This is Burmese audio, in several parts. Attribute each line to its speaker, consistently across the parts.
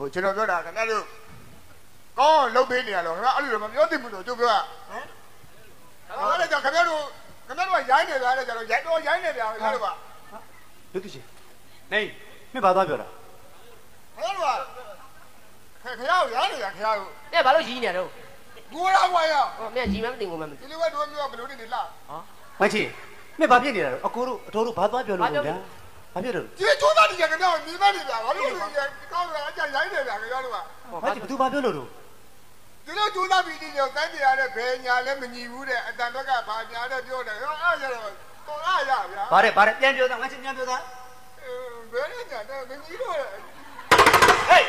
Speaker 1: ဟိုကျွန်တော်ပြောတာခင်ဗျားတို့ကောင်းအောင်လုပ်ပေးနေရတော့ခင်ဗျားအဲ့လိုတော့မပြောသင့်ဘူးလို့ကျုပ်ပြောတာဟမ်အဲ့ဒါကြောင့်ခင်ဗျားတို့ခင်ဗျားတို့ကရိုင်းနေကြတယ်ကြတော့ရိုင်းတော့ရိုင်းနေကြခင်ဗျားတို့က
Speaker 2: လူသူရှင်နေမင်းဘာသွားပြောတာ
Speaker 1: ခင်ဗျားတို့ကခင်ဗျားတို့ရိုင်းနေကြခင်ဗျားတို့
Speaker 3: တဲ့ဘာလို့ရီးနေတော့
Speaker 1: ကိုရာကွာရ
Speaker 3: ဟောမင်းရီးမမသိငုံမမသိ
Speaker 1: ဒီလိုပဲတို့မျိုးဘယ်လိုနေနေလား
Speaker 2: ဝမ်းချီမင်းဘာဖြစ်နေတာလဲအကိုတို့အတော်တို့ဘာသွားပြောလို့လဲဗျာ ဘာဖြစ်လို့
Speaker 1: ဒီချိုးသားနေကြခင်ဗျားတို့ညီမနေကြဘာလို့လဲကောင်းတာအကြရိုင်းနေကြခင်ဗျားတို့က
Speaker 2: ဝမ်းချီဘသူဘာပြောလို့လို့
Speaker 1: ဒီလိုချိုးသားပြီးဒီလိုတန်းပြရတဲ့ဘယ်ညာလဲမညီဘူးတဲ့အတန်ဘက်ကဘာညာတဲ့ပြောတယ်ဟောအဲ့ရတော့တော်ရရဗျာ
Speaker 2: ဘာတဲ့ဘာတဲ့ပြန်ပြောသားဝမ်းချီပြန်ပြောသား
Speaker 1: ဘယ်နဲ့ညာတဲ့မညီတော့
Speaker 2: ဟေး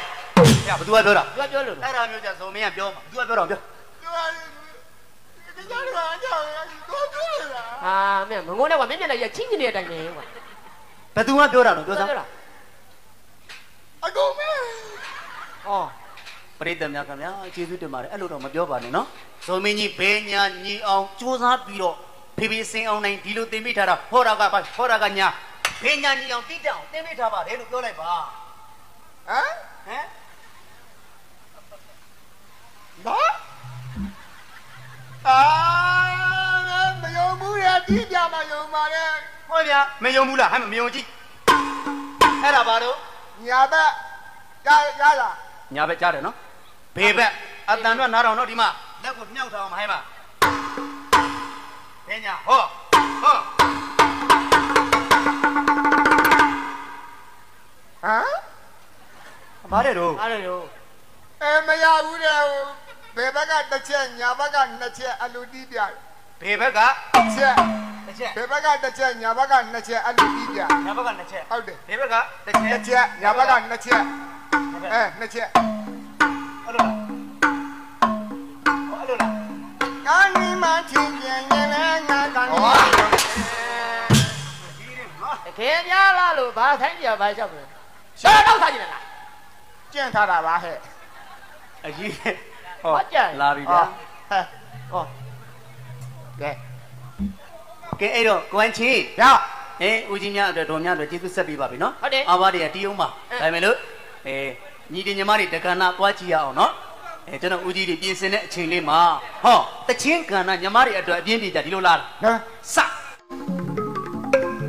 Speaker 2: ညဘသူကပြောတာ
Speaker 3: သူကပြောလို့
Speaker 2: အဲ့ဒါမျိုးကြဇုံမင်းကပြောမှာဘသူကပြောတော့ပြော
Speaker 1: ပြောရတယ်ဒီကြားတော့အကြောင်းကိုပြောရတာ
Speaker 3: ဟာမင်းမငုံနဲ့ကွာမင်းမျက်နှာကြီးချင်းချင်းနေတဲ့အတိုင်းပဲကွာ
Speaker 2: ဘသူကပြောတာတော့ပြောစမ်း
Speaker 3: ပြောတာ
Speaker 1: အကုန်မဲ
Speaker 3: ဟော
Speaker 2: ပရိသတ်များခင်ဗျာကျေးဇူးတင်ပါတယ်အဲ့လိုတော့မပြောပါနဲ့နော်ဇုံမင်းကြီးဘေးညာညီအောင်စူးစမ်းပြီးတော့ဖေဖေစင်အောင်နိုင်ဒီလိုတင်မိထားတာဟောတာကဘာဟောတာကညာဘေးညာညီအောင်တိတောင်တင်မိထားပါတယ်လို့ပြောလိုက်ပါ
Speaker 1: ဟမ်
Speaker 2: ဟမ်
Speaker 1: ဘာအာမယုံဘူးရတိပြမယုံပါနဲ့
Speaker 2: ဟောဗျာမယုံဘူးလားဟမ်မယုံကြည့်အဲ့ဒါဘာလို့
Speaker 1: ညာဘက်ရရလား
Speaker 2: ညာဘက်ကြားတယ်နော်ဘေဘက်အတန်တော့နားတော်နော်ဒီမှာလက်ကိုမြောက်ထားအောင်မဟဲ့ပါဘေညာဟောဟော
Speaker 1: ဟမ်
Speaker 2: ဘာတဲ့တော့
Speaker 3: အားလို့ရော
Speaker 1: အဲမရဘူးတဲ့ဘယ်ဘက်ကတစ်ချက်ညာဘက်ကနှစ်ချက်အလူတီးပြတယ်
Speaker 2: ဘေဘက်က
Speaker 1: ချက်
Speaker 2: တစ်ချက်
Speaker 1: ဘယ်ဘက်ကတစ်ချက်ညာဘက်ကနှစ်ချက်အလူတီးပြ
Speaker 2: ညာဘက်ကနှစ်ချက်
Speaker 1: ဟုတ်တယ်
Speaker 2: ဘေဘက်ကတစ်ချက်
Speaker 1: တစ်ချက်ညာဘက်ကနှစ်ချက်အဲနှစ်ချက်
Speaker 2: အဲ့လိုလားအဲ့လိုလား
Speaker 1: ကာနီမချင်းပြန်ရင်လည်းငါကန်ဟော
Speaker 3: တကယ်များလားလို့ဘာဆိုင်ကြဘာလျှောက်လဲရှာတော့ထားကြည့်လား
Speaker 1: ကျင့်ထားတာပါဟဲ့
Speaker 2: အကြီး
Speaker 3: ဟုတ်ကြ
Speaker 2: လာပြီဗျာ
Speaker 1: ဟဲ့
Speaker 3: ဟော
Speaker 1: ကဲ
Speaker 2: ကဲအဲ့တော့ကွမ်ချီ
Speaker 1: ရ
Speaker 2: အေးဦးကြီးများအတွက်တော်များအတွက်ကျေးဇူးဆက်ပေးပါပြီနော်
Speaker 3: ဟုတ်တယ်
Speaker 2: အာဘတွေကတီးအောင်ပါဒါပေမဲ့လို့အေးညီတင်ညီမတွေတက္ကနာသွားကြည့်ရအောင်နော်အဲကျွန်တော်ဦးကြီးတွေပြင်ဆင်တဲ့အချိန်လေးမှာဟောတချင်းကဏ္ဍညီမတွေအတွက်အပြင်းပြေကြဒီလိုလား
Speaker 1: နော်
Speaker 2: စ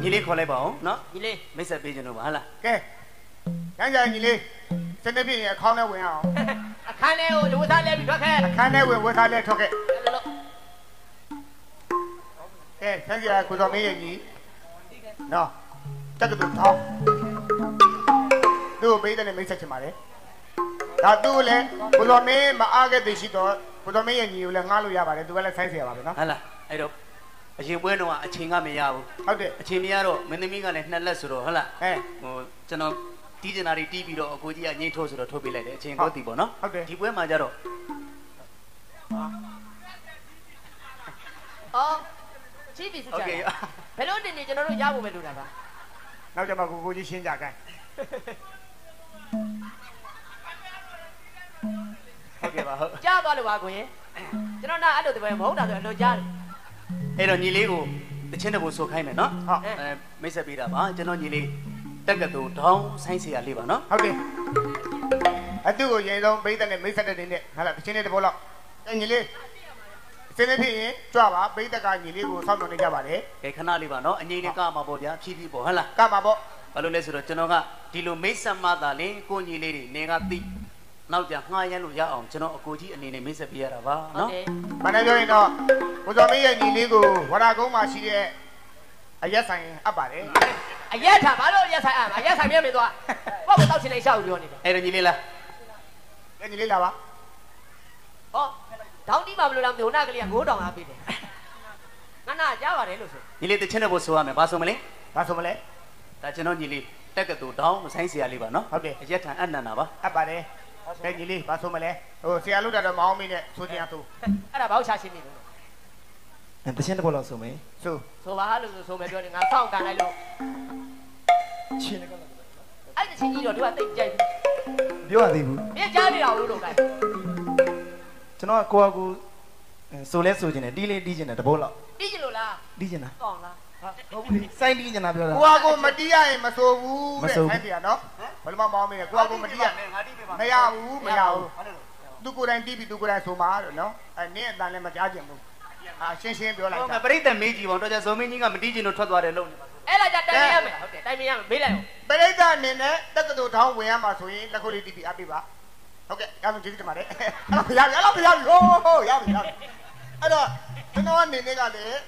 Speaker 2: ညီလေးခေါ်လိုက်ပါဦးနော်
Speaker 3: ဒီလေး
Speaker 2: မိတ်ဆက်ပေးကြလို့ပါဟလား
Speaker 1: ကဲကျန်ကြညီလေးစနေပြည့်ရင်အခေါင်းထဲဝင်အောင်
Speaker 3: အခန်းထဲကိုလူသားလဲပြီးထွက်ခဲ့
Speaker 1: အခန်းထဲဝင်ဝတ်ထားလဲထွက်ခဲ့
Speaker 3: လို့
Speaker 1: ကဲ ဆန်းစရာကိုစောမင်းရဲ့ကြီးနော်တက်ကတူထောင်းသူ့ကိုမေးတယ်နဲ့မိတ်ဆက်ချင်ပါတယ်ဒါသူ့ကိုလည်းကိုစောမင်းမအားခဲ့သေးရှိတော့ကိုစောမင်းရဲ့ကြီးကိုလည်းငှားလို့ရပါတယ်သူကလည်းဆိုင်းစရာပါပဲနော်
Speaker 2: ဟုတ်လားအဲ့တော့အရင်ပွဲတော့အချိန်ကမရဘူး
Speaker 1: ဟုတ်တယ်
Speaker 2: အချိန်မရတော့မင်းသမီးကလည်းနှစ်လက်ဆိုတော့ဟုတ်လား
Speaker 1: အဲ
Speaker 2: ဟိုကျွန်တော်တီးကျင်တာတွေတီးပြီးတော့အကိုကြီးကငိမ့်ထိုးဆိုတော့ထိုးပေးလိုက်တယ်အချိန်တော့တီးပေါ့နော်
Speaker 1: ဟုတ်တယ်
Speaker 2: ဒီပွဲမှာကြတော့
Speaker 3: 哦。Oh. ချီးပြီးစု
Speaker 2: ချတာ
Speaker 3: ဘယ်လိုတင်နေကျွန်တော်တို့ရဖို့ပဲလိုတာပါ
Speaker 1: နောက်ကြမှာကိုကိုကြီးရှင်းကြခိုင်း
Speaker 2: ဟုတ်ကဲ့ပါဟုတ်
Speaker 3: ကြားသွားလို့ပါကိုရင်ကျွန်တော်နာအဲ့လိုတပွဲမဟုတ်တာဆိုအလိုကြားတယ်
Speaker 2: အဲ့တော့ညီလေးကိုတချင်းတပူဆိုခိုင်းမယ်နော်
Speaker 1: ဟုတ်
Speaker 2: အဲမိတ်ဆက်ပေးတာပါကျွန်တော်ညီလေးတက်ကတူဒေါင်းဆိုင်းဆရာလေးပါနော်
Speaker 1: ဟုတ်ကဲ့အတူကိုရင်ဆုံးပိတ်တဲ့နဲ့မိတ်ဆက်တဲ့နေနဲ့ဟာလားတချင်းလေးတပွဲလောက်ညီလေး စနေပြည့်ရင်ကြွပါပေးတက်ကညီလေးကိုစောင့်မျှော်နေကြပါတယ်
Speaker 2: ကဲခဏလေးပါနော်အငိမ့်လေးကမှာပေါ့ဗျာဖြည်းဖြည်းပေါ့ဟုတ်လား
Speaker 1: ကမှာပေါ့
Speaker 2: ဘာလို့လဲဆိုတော့ကျွန်တော်ကဒီလိုမိတ်ဆက်မှသာလင်ကိုညီလေးတွေနေကသိနောက်ကြငှားရမ်းလို့ရအောင်ကျွန်တော်အကိုကြီးအနေနဲ့မိတ်ဆက်ပေးရတာပါ
Speaker 3: ဟုတ်
Speaker 2: နော်
Speaker 3: တယ်
Speaker 1: မနေ့ပြောရင်တော့ကိုစောမင်းရဲ့ညီလေးကိုဝရကုန်းမှာရှိတဲ့အရက်ဆိုင်အပ်ပါတယ်
Speaker 3: အရက်ထားဘာလို့အရက်ဆိုင်အာအရက်ဆိုင်မြဲမသွားဘာလို့တောက်ချင်နေရှောက်ပြောနေတယ်
Speaker 2: အဲ့တော့ညီလေးလား
Speaker 1: အဲညီလေးလာပါ
Speaker 3: ဟော ဒေါင်းတီးပါမလို့လားမြို့နာကလေးက9000အားပေးတယ်ငါနာရပါတယ်လို့ဆို
Speaker 2: ညီလေးတချင်းနဲ့ဘို့ဆိုရမယ်ဘာဆိုမလဲ
Speaker 1: ဘာဆိုမလဲ
Speaker 2: ဒါကျွန်တော်ညီလေးတက်ကတူဒေါင်းမဆိုင်ဆရာလေးပါနော်
Speaker 1: ဟုတ်တယ်
Speaker 2: အရက်ထန်အနန္နာပါ
Speaker 1: အပ်ပါတယ်ကဲညီလေးဘာဆိုမလဲဟိုဆရာလို့တာတော့မအောင်မင်းနဲ့ဆိုချင်ရသူ
Speaker 3: အဲ့ဒါဘာလို့ရှာရှင်းနေလဲ
Speaker 4: တချင်းတစ်ဘောလောက်ဆိုမယ်
Speaker 1: ဆို
Speaker 3: ဆိုပါလို့ဆိုဆိုမယ်ပြောတယ်ငါစောင့်ကန်လိုက်လို့
Speaker 4: ချင်းလည်းကလည်း
Speaker 3: အဲ့တချင်းကြီးတော့သူကတိတ်ကြိုက်
Speaker 4: ပြောရသေးဘူး
Speaker 3: မြင်ကြားနေတာလို့တော့ကဲ
Speaker 4: ကျွန်တော်ကကိုယ့်အကူအဲဆိုလဲဆိုခြင်းတယ်တီးလေးတီးခြင်းတယ်တစ်ဘောလောက်
Speaker 3: ပြီးချင်လို့လား
Speaker 4: တီးခြင်းတာ
Speaker 3: ကောင်းလား
Speaker 4: ဟာဟုတ်ပြီစိုင်းတီးခြင်းတာပြောတာ
Speaker 1: ကိုကကိုမတီးရရင်မဆိုဘူး
Speaker 4: မ
Speaker 1: တဲ့
Speaker 4: ဆိုဘူး
Speaker 1: အဲ့ဒီကနော်ဘယ်လိုမှမအောင်မင်းကိုကကိုမတီးရ
Speaker 2: ငါတိပေးပါ
Speaker 1: မရဘူးမရဘူးသူကိုယ်တိုင်တီးပြီးသူကိုယ်တိုင်ဆိုမှာတော့နော်အဲနင်းအတန်လည်းမကြားချင်ဘူးအာရှင်းရှင်းပြောလိုက်
Speaker 2: ဟုတ်
Speaker 1: တာ
Speaker 2: ကဲ့ပြိတ္တမေးကြည့်ပါဦးတော့ကြဇော်မင်းကြီးကမတီးချင်လို့ထွက်သွားတယ်လို့နေပါ
Speaker 3: အဲ့ဒါကြတိုင်မရမယ်ဟုတ်တယ်တိုင်မရမယ်မေးလိုက်အောင်
Speaker 1: ပရိသတ်အနေနဲ့တက္ကသိုလ်ထောင်းဝင်ရမှာဆိုရင်လက်ခုပ်လေးတီးပြီးအပ်ပေးပါ ဟုတ်ကဲ့ရအောင်ကျေးဇူးတင်ပါတယ်အဲ့တော့ရပြီအဲ့တော့ရပြီဟိုးဟိုးရပြီရပြီအဲ့တော့ကျွန်တော်အနေနဲ့ကလည်း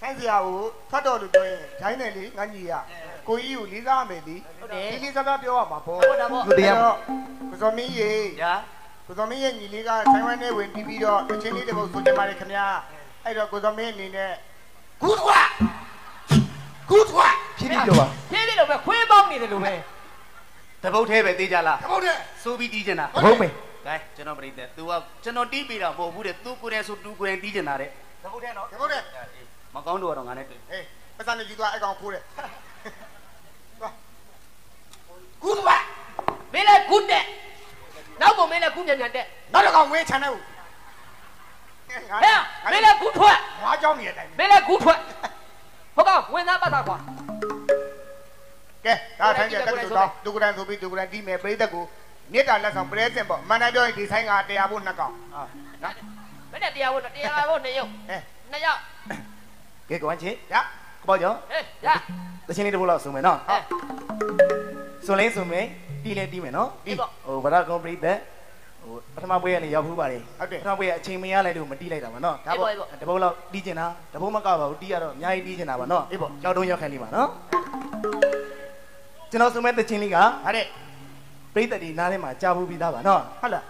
Speaker 1: ဆိုင်းစရာကိုဖတ်တော်လို့ပြောရင်ဂျိုင်းတယ်လေငန်းကြီးရကိုကြီးကိုလေးစားမယ်ဒီ
Speaker 3: ဟုတ်တယ်
Speaker 1: ဒီလေးစားစားပြောရမှာပေါ့
Speaker 3: ဟုတ်တာပေါ့
Speaker 4: ဟုတ်တယ်ရ
Speaker 1: ကိုစောမင်းရေ
Speaker 2: ညာ
Speaker 1: ကိုစောမင်းရဲ့ညီလေးကဆိုင်ဝမ်နဲ့ဝင်ပြီးပြီးတော့အချင်းလေးတစ်ပုတ်ဆိုကြပါလေခင်ဗျာအဲ့တော့ကိုစောမင်းအနေနဲ့ဂူထွားဂူထွား
Speaker 4: ဖြည်းဖြည်းပြောပါ
Speaker 3: ဖြည်းဖြည်းလို့ပဲခွေးပေါင်းနေတယ်လို့ပဲ
Speaker 2: တပုတ်သေးပဲသေးကြလား
Speaker 1: တပုတ်သေး
Speaker 2: ဆိုပြီးတီးကျင်တာ
Speaker 4: တပုတ်ပဲ
Speaker 2: ကဲကျွန်တော်ပြိသက် तू ကကျွန်တော်တီးပြီးတာမဟုတ်ဘူးတဲ့ तू ကိုယ်တည်းဆို तू ကိုယ်တည်းတီးကျင်တာတဲ့တပုတ်သေးနော်
Speaker 1: တပုတ်သေး
Speaker 2: မကောင်းတော့တော့ငါနဲ့တွေ့
Speaker 1: ဟေးပတ်စံနေကြီးသွားအဲ့ကောင်ခိုးတယ်ကူးပါ
Speaker 3: မင်းလည်းကူးတဲ့နောက်ပုံမင်းလည်းကူးမြန်မြန်တဲ့
Speaker 1: နောက်တစ်ကောင်ဝင်းချန်တဲ့ဟုတ်
Speaker 3: ဟဲ့မင်းလည်းကူးထွက်
Speaker 1: ငါကြောင်းနေတဲ့အတိုင်း
Speaker 3: မင်းလည်းကူးထွက်ဟုတ်ကောင်ဝင်သားပတ်တာကွာ
Speaker 1: ကဲဒါထိုင်းကျတက္ကသိုလ်တောင်းဒုက္ကရန်ဆိုပြီးဒုက္ကရန်တီးမယ်ပြိသက်ကိုမြစ်တာလက်ဆောင်ပရဲစင်ပေါ့မန်တိုင်းပြောရင်ဒီဆိုင်ကတရားဖို့နှစ်ကောင်ဟာနော်
Speaker 3: မင်းနဲ့တရားဖို့တရားဖို့နှစ်ရုပ်
Speaker 1: အဲ
Speaker 3: နှစ်ယောက်
Speaker 4: ကဲကွမ်ချေ
Speaker 1: ရ
Speaker 4: ကပေါ့ကြောင့်
Speaker 3: ဟေးရ
Speaker 4: တချင်းလေးတစ်ပုတ်လောက်ဆုံးမယ်နော်
Speaker 3: ဟဲ့
Speaker 4: ဆိုလဲဆိုမယ်တီးလဲတီးမယ်နော်
Speaker 3: ဒီပေါ့
Speaker 4: ဟိုဗရကွန်ပရိသတ်ဟိုပထမပွဲကနေရောက်ဘူးပါလေ
Speaker 1: ဟုတ်တယ်
Speaker 4: ပထမပွဲကအချိန်မရလိုက်လို့မတီးလိုက်တာပါနော်
Speaker 3: ဒါပေါ့ဒါပေါ့
Speaker 4: တပုတ်လောက်တီးကျင်တာတပုတ်မကပါဘူးတီးရတော့အများကြီးတီးကျင်တာပါနော်
Speaker 1: အေးပေါ့
Speaker 4: ကြောက်တုံးရောက်ခိုင်းလေးပါနော် ကျွန်တော်ဆိုမဲ့တချင်းလေးက
Speaker 1: ဟာတဲ့
Speaker 4: ပရိသတ်ဒီနားထဲမှာကြားဘူးပြီးသားပါနော်
Speaker 1: ဟုတ်လား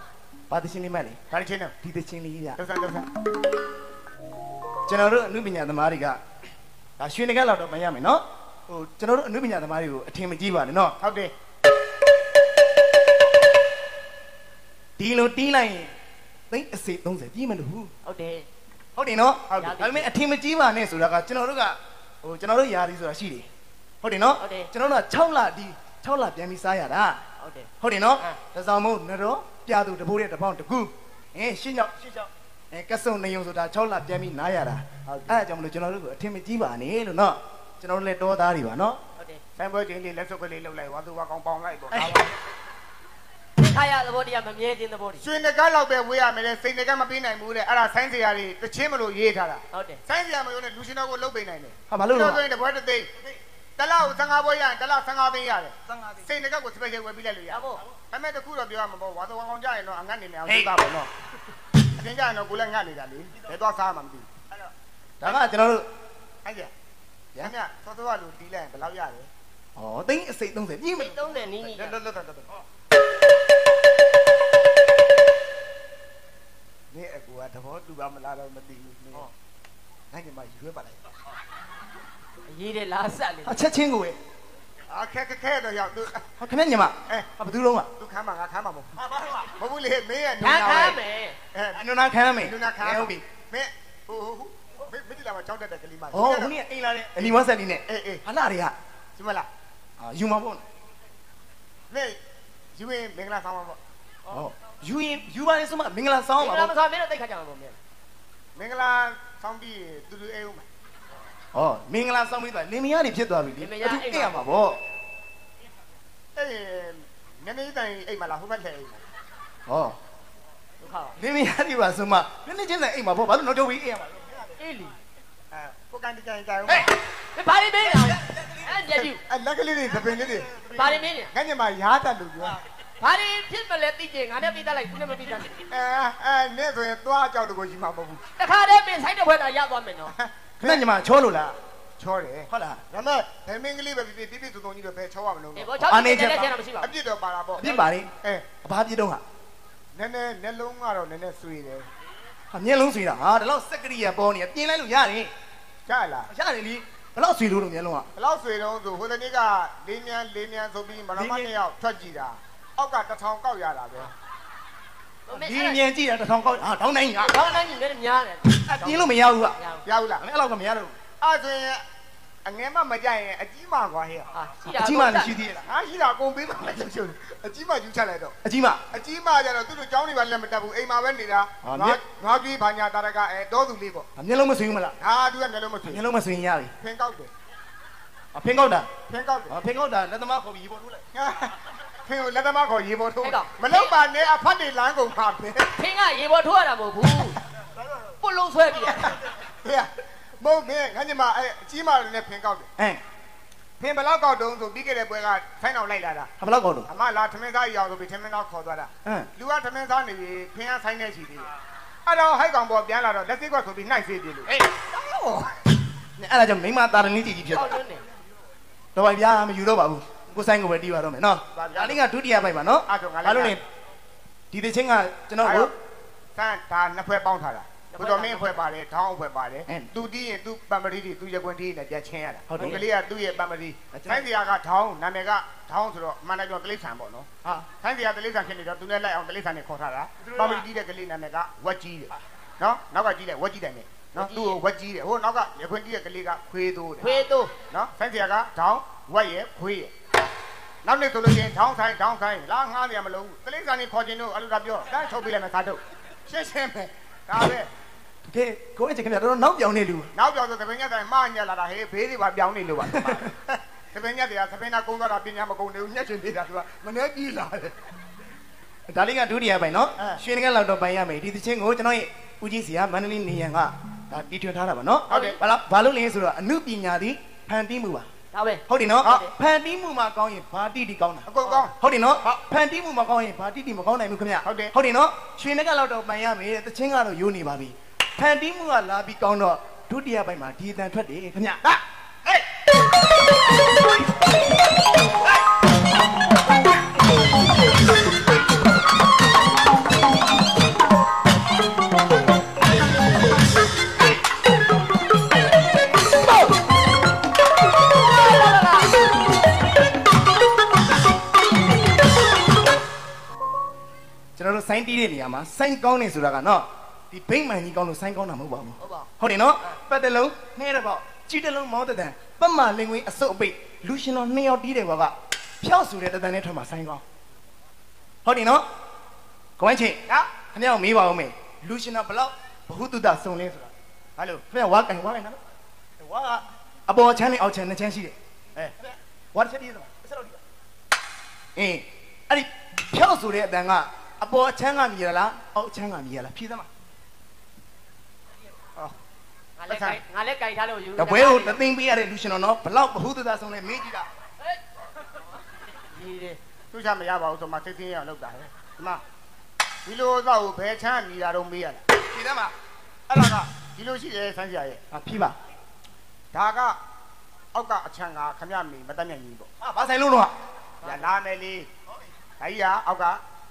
Speaker 4: ဘာတချင်းလေးမဲ့လေ
Speaker 1: ဒါချင်းနေ
Speaker 4: ဒီတချင်းလေးက
Speaker 1: တော်စံတော်စံ
Speaker 4: ကျွန်တော်တို့အမှုပညာသမားတွေကဒါရွှေနဂတ်လောက်တော့မရမယ်နော်ဟိုကျွန်တော်တို့အမှုပညာသမားတွေကိုအထင်မကြီးပါနဲ့နော်
Speaker 1: ဟုတ်တယ်
Speaker 4: ဒီလိုတီးလိုက်ရင်သိန်းအစေ30ပြီးမလို့ဘူး
Speaker 3: ဟုတ်တယ်
Speaker 4: ဟုတ်တယ်နော်
Speaker 1: ဟုတ်တယ်
Speaker 4: ဒါပေမဲ့အထင်မကြီးပါနဲ့ဆိုတာကကျွန်တော်တို့ကဟိုကျွန်တော်တို့ယာရီဆိုတာရှိတယ် ဟုတ်တယ်နော်
Speaker 3: ဟုတ်တယ်
Speaker 4: ကျွန်တော်တို့က6လဒီ6လပြန်ပြီးစားရတာ
Speaker 3: ဟုတ်တယ်
Speaker 4: ဟုတ်တယ်နော်
Speaker 3: ဟမ်
Speaker 4: တစောင်းမုံနရောပြသူတပိုးတဲ့တပေါင်းတကူအဲရှင်းရောက်ရှင်းရောက်အဲကဆုံနေုံဆိုတာ6လပြန်ပြီးနားရတာအဲ့ဒါကြောင့်မလို့ကျွန်တော်တို့ကအထင်မကြီးပါနဲ့လို့နော်ကျွန်တော်တို့လည်းတောသားတွေပါနော်
Speaker 3: ဟုတ်တယ်
Speaker 1: ဆိုင်ပွဲချင်းလေးလက်စုပ်ကလေးလှုပ်လိုက်ဝါသူဝါကောင်ပေါင်လိုက်ပေါ့
Speaker 3: ခါရသဘောတရားမမြဲခြင်းသဘောတည်း
Speaker 1: ရွှေနဂတ်လောက်ပဲဝေးရမယ်လေစိန်နဂတ်မပေးနိုင်ဘူးတဲ့အဲ့ဒါဆိုင်းစရာတွေတချင်းမလို့ရေးထားတာ
Speaker 3: ဟုတ်တယ်
Speaker 1: ဆိုင်းစရာမလို့နဲ့လူရှင်တော်ကိုလှုပ်ပေးနိုင်တယ်
Speaker 4: ဟာဘာလို့လဲ
Speaker 1: ဆိုရင်တပွဲတစ်သိန်း တလောက်15ပွဲရရင်တလောက်15သိန်းရတယ်စိန်နဂတ်ကို special ဝယ်ပြီးလိုက်လို့ရ
Speaker 3: ရဖို့
Speaker 1: အမေတခုတော့ပြောရမှာပေါ့ဝါသူဝါကောင်ကြရင်တော့အငတ်နေနေအောင်သိတာပေါ့နော်အတင်းကြရင်တော့ကိုလည်းငတ်နေတာလေဘယ်တော့စားမှမသိဘူး
Speaker 4: ဒါကကျွန်တော်တို့
Speaker 1: အဲ့ကြရမ်းမြသောသောကလူတီးလိုက်ရင်ဘယ်လောက်ရတယ်
Speaker 4: ဩသိန်းအစိတ်30ပြီးမ
Speaker 3: စိတ်
Speaker 4: လို့
Speaker 3: သုံးတယ်နီးနီး
Speaker 1: လွတ်လွတ်လွတ်လွတ်လွတ်နေအကူကသဘောတူပါမလားတော့မသိဘူးနေငါညီမရွေးပါလိုက်
Speaker 3: ရေးတယ်လားဆက်လေ
Speaker 4: အချက်ချင်းကိုပဲ
Speaker 1: အခက်ခဲတော့ရောက်သူ
Speaker 4: ဟာခင်ဗျညီမ
Speaker 1: အဲ
Speaker 4: ဟာဘယ်သူလုံးက
Speaker 1: သူခမ်းမှာငါခမ်းမှာမဟုတ်မဟုတ်ဘူးလေမင်းရဲ့
Speaker 3: ခံခံမယ်
Speaker 1: အဲ
Speaker 4: အနုနာခံရမယ်
Speaker 1: လူနာခမ်း
Speaker 4: ဟုတ်ပြီ
Speaker 1: မင်းဟိုဟိုမင်းမတိလာမှာကြောက်တတ်တဲ့ကလေးမ
Speaker 4: ဩခုနကအိမ်လာတဲ့အလီမဆက်လေးနဲ့
Speaker 1: အေးအေး
Speaker 4: ဟာလာတွေက
Speaker 1: ဒီမလား
Speaker 4: အာယူမှာပေါ့
Speaker 1: မင်းယူရင်မင်္ဂလာဆောင်ပါပေါ့
Speaker 4: ဩယူရင်ယူပါလေဆိုမှမင်္ဂလာဆောင်
Speaker 3: မ
Speaker 4: ပါ
Speaker 3: င်္ဂလာ
Speaker 4: ပေါ့
Speaker 3: မစားမင်းတို့တိတ်ခါကြမှာပေါ့မြဲ
Speaker 1: မင်္ဂလာဆောင်ပြီးသူလူအေးဦးမယ်
Speaker 4: ဩမင်္ဂလာဆောင်ပြီးသွားလင်မယားတွေဖြစ်သွားပြီလေအဲ့ဒါအိမ်ရမှာပေါ့
Speaker 1: အေးနည်းနည်းတိုင်အိမ်မလားဟိုဘက်ထဲအိမ်
Speaker 4: ဩ
Speaker 3: ဒုက္ခပါ
Speaker 4: လင်မယားတွေပါဆိုမှနည်းနည်းချင်းစအိမ်မှာပေါ့ဘာလို့နောက်တော့ပြီးအိမ်ရမှာလဲ
Speaker 3: အေးလီ
Speaker 1: အဲကိုကန်တကန်ကြိုင်ဦး
Speaker 3: ဟဲ့ဘာလေးမင်းလဲအဲ့ညက်ပြူ
Speaker 1: အဲလက်ကလေးတွေသပင်လေးတွေ
Speaker 3: ဘာလေးမင်းလဲ
Speaker 1: ငါညမှာရားတတ်လို့ပြော
Speaker 3: ဘာလေးဖြစ်မလဲသိချင်ငါနဲ့ပြီးသားလိုက်ခုနဲ့မပြီးသား
Speaker 1: အဲအဲနဲ့ဆိုရင်သွားကြောက်တကိုရှိမှာမဟုတ်ဘူး
Speaker 3: တခါတည်းမင်းဆိုင်တဲ့ဘွဲတာရသွားမယ်နော်
Speaker 4: ခင်ဗျညီမချောလို့လား
Speaker 1: ချောတယ်
Speaker 4: ဟုတ်လား
Speaker 1: ဒါမဲ့ဘယ်မင်းကလေးပဲဖြစ်ဖြစ်ပြပြစုံစုံကြီးတော့ဘယ်ချောရမလို့
Speaker 3: အေးဘော6နှစ်ကျတဲ့ကျတော့မရှိပါ
Speaker 1: အပြစ်တော့ပါတာပေါ့
Speaker 4: အပြစ်ပါလေ
Speaker 1: အဲ
Speaker 4: အဘာပြစ်တော့ဟာ
Speaker 1: နည်းနည်းနှလုံးကတော့နည်းနည်းဆွေးတယ်
Speaker 4: ဟာမျက်လုံးဆွေးတာဟာဒီလောက်စက်ကရိယာပေါ်နေပြင်းလိုက်လို့ရတယ်
Speaker 1: ကြားလား
Speaker 4: ရတယ်လीဘယ်လောက်ဆွေးလို့တော့မျက်လုံးက
Speaker 1: ဘယ်လောက်ဆွေတော့ဆိုဟိုတနေ့ကလေးမြန်းလေးမြန်းဆိုပြီးမရမနှစ်ယောက်ထွက်ကြည့်တာအောက်ကတစ်ထောင်ကောက်ရတာပဲ
Speaker 4: ဒီအမြင်ကြည့်တာတစ်ထောင်ကောက်ဟာတောင်းတိုင်းညာ
Speaker 3: တောင်းတိုင်းကြီးလည်းများတယ်
Speaker 4: အပြင်းလို့မရဘူးက
Speaker 1: ရဘူးလား
Speaker 4: မင်းအဲ့လောက်ကမရတော့ဘူး
Speaker 1: အဲ့ဆိုရင်အငဲမမကြိုက်ရင်အကြီးမကွာဟဲ့
Speaker 3: ဟာ
Speaker 4: အကြီးမလည်းရှိသေးလား
Speaker 1: ဟာရှိတာအကုန်ပေးပါမယ်ချုပ်အကြီးမယူချလိုက်တော့
Speaker 4: အကြီးမ
Speaker 1: အကြီးမကြတော့သူ့တို့ကြောင်းနေပါလက်မတက်ဘူးအိမ်မှာပဲနေတာငါငါကြွေးဘာညာတာရကအဲတောသူလေးပေါ့
Speaker 4: မျက်လုံးမဆွေးဘူးမလား
Speaker 1: ဟာသူကမျက်လုံးမဆွေး
Speaker 4: မျက်လုံးမဆွေးရပြီ
Speaker 1: ဖင်ကောက်တယ်
Speaker 4: အဖင်ကောက်တာ
Speaker 1: ဖင်ကောက်တယ်
Speaker 4: အဖင်ကောက်တာလက်သမားခေါ်ပြီးရေပေါ်ထိုးလိုက်
Speaker 1: ဖင်ကိုလက်သမားခေါ်ရေပေါ်ထိုး
Speaker 3: ဟဲ့ကောင်
Speaker 1: မလောက်ပါနဲ့အဖတ်တွေလမ်းကုန်ပါပဲ
Speaker 3: ဖင်ကရေပေါ်ထိုးရတာမဟုတ်ဘူးပုတ်လုံးဆွဲပြီးတယ်
Speaker 1: ဟဲ့မဟုတ်မင်းငါညီမအဲအကြီးမလည်းဖင်ကောက်တယ်
Speaker 4: အဲ
Speaker 1: ဖင်ဘယ်လောက်ကောက်တုံးဆိုပြီးခဲ့တဲ့ပွဲကဆိုင်းအောင်လိုက်လာတာ
Speaker 4: ဟာဘယ်လောက်ကောက်တော့
Speaker 1: အမလာထမင်းသားရအောင်ဆိုပြီးထမင်းသားခေါ်သွားတာ
Speaker 4: အင်း
Speaker 1: လူကထမင်းသားနေပြီးဖင်ကဆိုင်းနေရှိသေးတယ်အဲ့တော့ဟိုက်ကောင်ပေါ်ပြန်လာတော့လက်စိတ်ကွက်ဆိုပြီးနှိုက်စေးတယ်လို့
Speaker 3: ဟေး
Speaker 4: အဲ့ဒါကြောင့်မိမတာရဏီကြီးကြီးဖြစ်
Speaker 3: ဟော
Speaker 4: သွား
Speaker 3: လုံးနေ
Speaker 4: တော့ဗျာမယူတော့ပါဘူး ကိုဆိုင်ကိုပဲတီးပါတော့မယ်နော်ဒါလေးကဒုတိယပိုက်ပါနော်ဘာလို့လဲဒီသချင်းကကျွန်တော်ကို
Speaker 1: ကန့်ဒါနှစ်ဖွဲပေါင်းထားတာဘုတော်မင်းဖွဲပါတယ်ထောင်းဖွဲပါတယ်သူတီးရင်သူပံပတိတီသူရကွင်းတီးရင်ကြက်ချင်းရတာဟုတ်ကလေးကသူ့ရဲ့ပံပတိဆိုင်စရာကထောင်းနာမည်ကထောင်းဆိုတော့အမှန်တရားကလေးဆန်ပေါ့နော်
Speaker 4: ဟာ
Speaker 1: ဆိုင်စရာကလေးဆန်ဖြစ်နေတော့သူနဲ့လိုက်အောင်ကလေးဆန်နဲ့ခေါ်ထားတာပံပတိတီးတဲ့ကလေးနာမည်ကဝက်ကြီးတယ်နော်နောက်ကကြီးတယ်ဝက်ကြီးတယ်နဲ့နော်သူ့ကိုဝက်ကြီးတယ်ဟိုနောက်ကရခွင်းတီးတဲ့ကလေးကခွေးသိုးတယ်
Speaker 3: ခွေးသိုး
Speaker 1: နော်ဆိုင်စရာကထောင်းဝက်ရဲ့ခွေးရဲ့ နောက်နေ့ဆိုလို့ချင်းထောင်းဆိုင်ထောင်းဆိုင်လာငားနေရမလို့တလိษံနဲ့ခေါ်ခြင်းတို့အလူတာပြောတန်းချုပ်ပြလိုက်မယ်သားတို့ရှင်းရှင်းပဲဒါပဲ
Speaker 4: ကဲကိုအချင်းခင်ဗျာတော့နောက်ပြောင်းနေလူ
Speaker 1: နောက်ပြောဆိုသပင်ညက်တိုင်းမညက်လာတာဟေးဘေးတွေပါပြောင်းနေလို့ပါသပင်ညက်တွေကသပင်နာကုန်းသွားတာပညာမကုန်းနေဘူးညက်ချင်သေးတာသူကမနှဲကြီးလာတယ်
Speaker 4: ဒါလေးကဒုတိယပိုက်နော်
Speaker 1: အဲ
Speaker 4: ရွှေငကလောက်တော့ပိုင်ရမယ်ဒီသချင်းကိုကျွန်တော်ရဲ့ဦးကြီးစီကမန္တလေးနေရန်ကဒါတီထွင်ထားတာပါနော်
Speaker 1: ဟုတ်တယ်
Speaker 4: ဘာလို့ဘာလို့လဲဆိုတော့အမှုပညာသည်ဖန်တီးမှုပါ
Speaker 3: ဒါပဲ
Speaker 4: ဟုတ်တယ်နော်
Speaker 1: ဟုတ်တယ်
Speaker 4: ဖန်တီးမှုမှာကောင်းရင်ဘာတိတိကောင်းတာ
Speaker 1: အကုန်ကောင်း
Speaker 4: ဟုတ်တယ်နော်
Speaker 1: ဟုတ်
Speaker 4: ဖန်တီးမှုမှာကောင်းရင်ဘာတိတိမကောင်းနိုင်ဘူးခင်ဗျ
Speaker 1: ဟုတ်တယ်
Speaker 4: ဟုတ်တယ်နော်ရွှေငကလောက်တော့ပိုင်ရမယ်တဲ့သချင်းကတော့ယိုးနေပါပြီဖန်တီးမှုကလာပြီးကောင်းတော့ဒုတိယပိုက်မှာဒီအတန်ထွက်တယ်ခင်ဗျဟာဟေး တော်တို့စိုင်းတီးတဲ့နေရာမှာစိုင်းကောင်းနေဆိုတာကနော်ဒီဘိမ့်မှန်ကြီးကောင်းလို့စိုင်းကောင်းတာမဟုတ်ပါဘူး
Speaker 3: ဟုတ်ပါ
Speaker 4: ဟုတ်တယ်နော်ပတ်တလုံးနှဲတစ်ပေါက်ကြီးတစ်လုံးမောင်းတဲ့တန်ပတ်မှလင်ဝင်အစုပ်အပိတ်လူရှင်တော်နှစ်ယောက်တီးတယ်ကွာကဖြောက်ဆူတဲ့တန်နဲ့ထွက်မှာစိုင်းကောင်းဟုတ်တယ်နော်ကိုဝင်းချင်း
Speaker 1: ဟာ
Speaker 4: ခင်ဗျားကိုမေးပါဦးမယ်လူရှင်တော်ဘလောက်ဘ ഹു တုတစုံလဲဆိုတာ
Speaker 1: ဟာလို့
Speaker 4: ခင်ဗျားဝါကန်ဝါကန်နော်ဝါကအပေါ်ချမ်းနဲ့အောက်ချမ်းနှစ်ချမ်းရှိတယ်
Speaker 1: အဲ
Speaker 4: ဝါတစ်ချက်တည်းဆိုတာတစ်ချက်တော့ဒီအေးအဲ့ဒီဖြောက်ဆူတဲ့အတန်က အပေါ်ချမ်းကမြည်ရလားအောက်ချမ်းကမြည်ရလားဖြေသမား
Speaker 3: ငါလည်းကြိုက်ငါလည်းကြိုက်ထားလို့ယူ
Speaker 4: တပွဲကိုသသိမ်းပေးရတဲ့လူရှင်တော်နော်ဘလောက်ဘ ഹു တုတစုံလဲမေးကြည့်တာ
Speaker 3: ဒီတယ်
Speaker 1: သူချမရပါဘူးဆိုမှစိတ်ဆင်းရအောင်လုပ်တာဟဲ့ဒီမှာဒီလိုတော့ဘယ်ချမ်းမြည်တာတော့မေးရလား
Speaker 4: ဖြေသမား
Speaker 1: အဲ့ဒါကဒီလိုရှိတယ်ဆန်းစရာရဲ့
Speaker 4: အဖြေပါ
Speaker 1: ဒါကအောက်ကအချမ်းကခမရမီမတက်မြတ်ကြီးပေါ့
Speaker 4: အာဘာဆိုင်လို့တော့
Speaker 1: ရလာမယ်လေဒါကြီးကအောက်က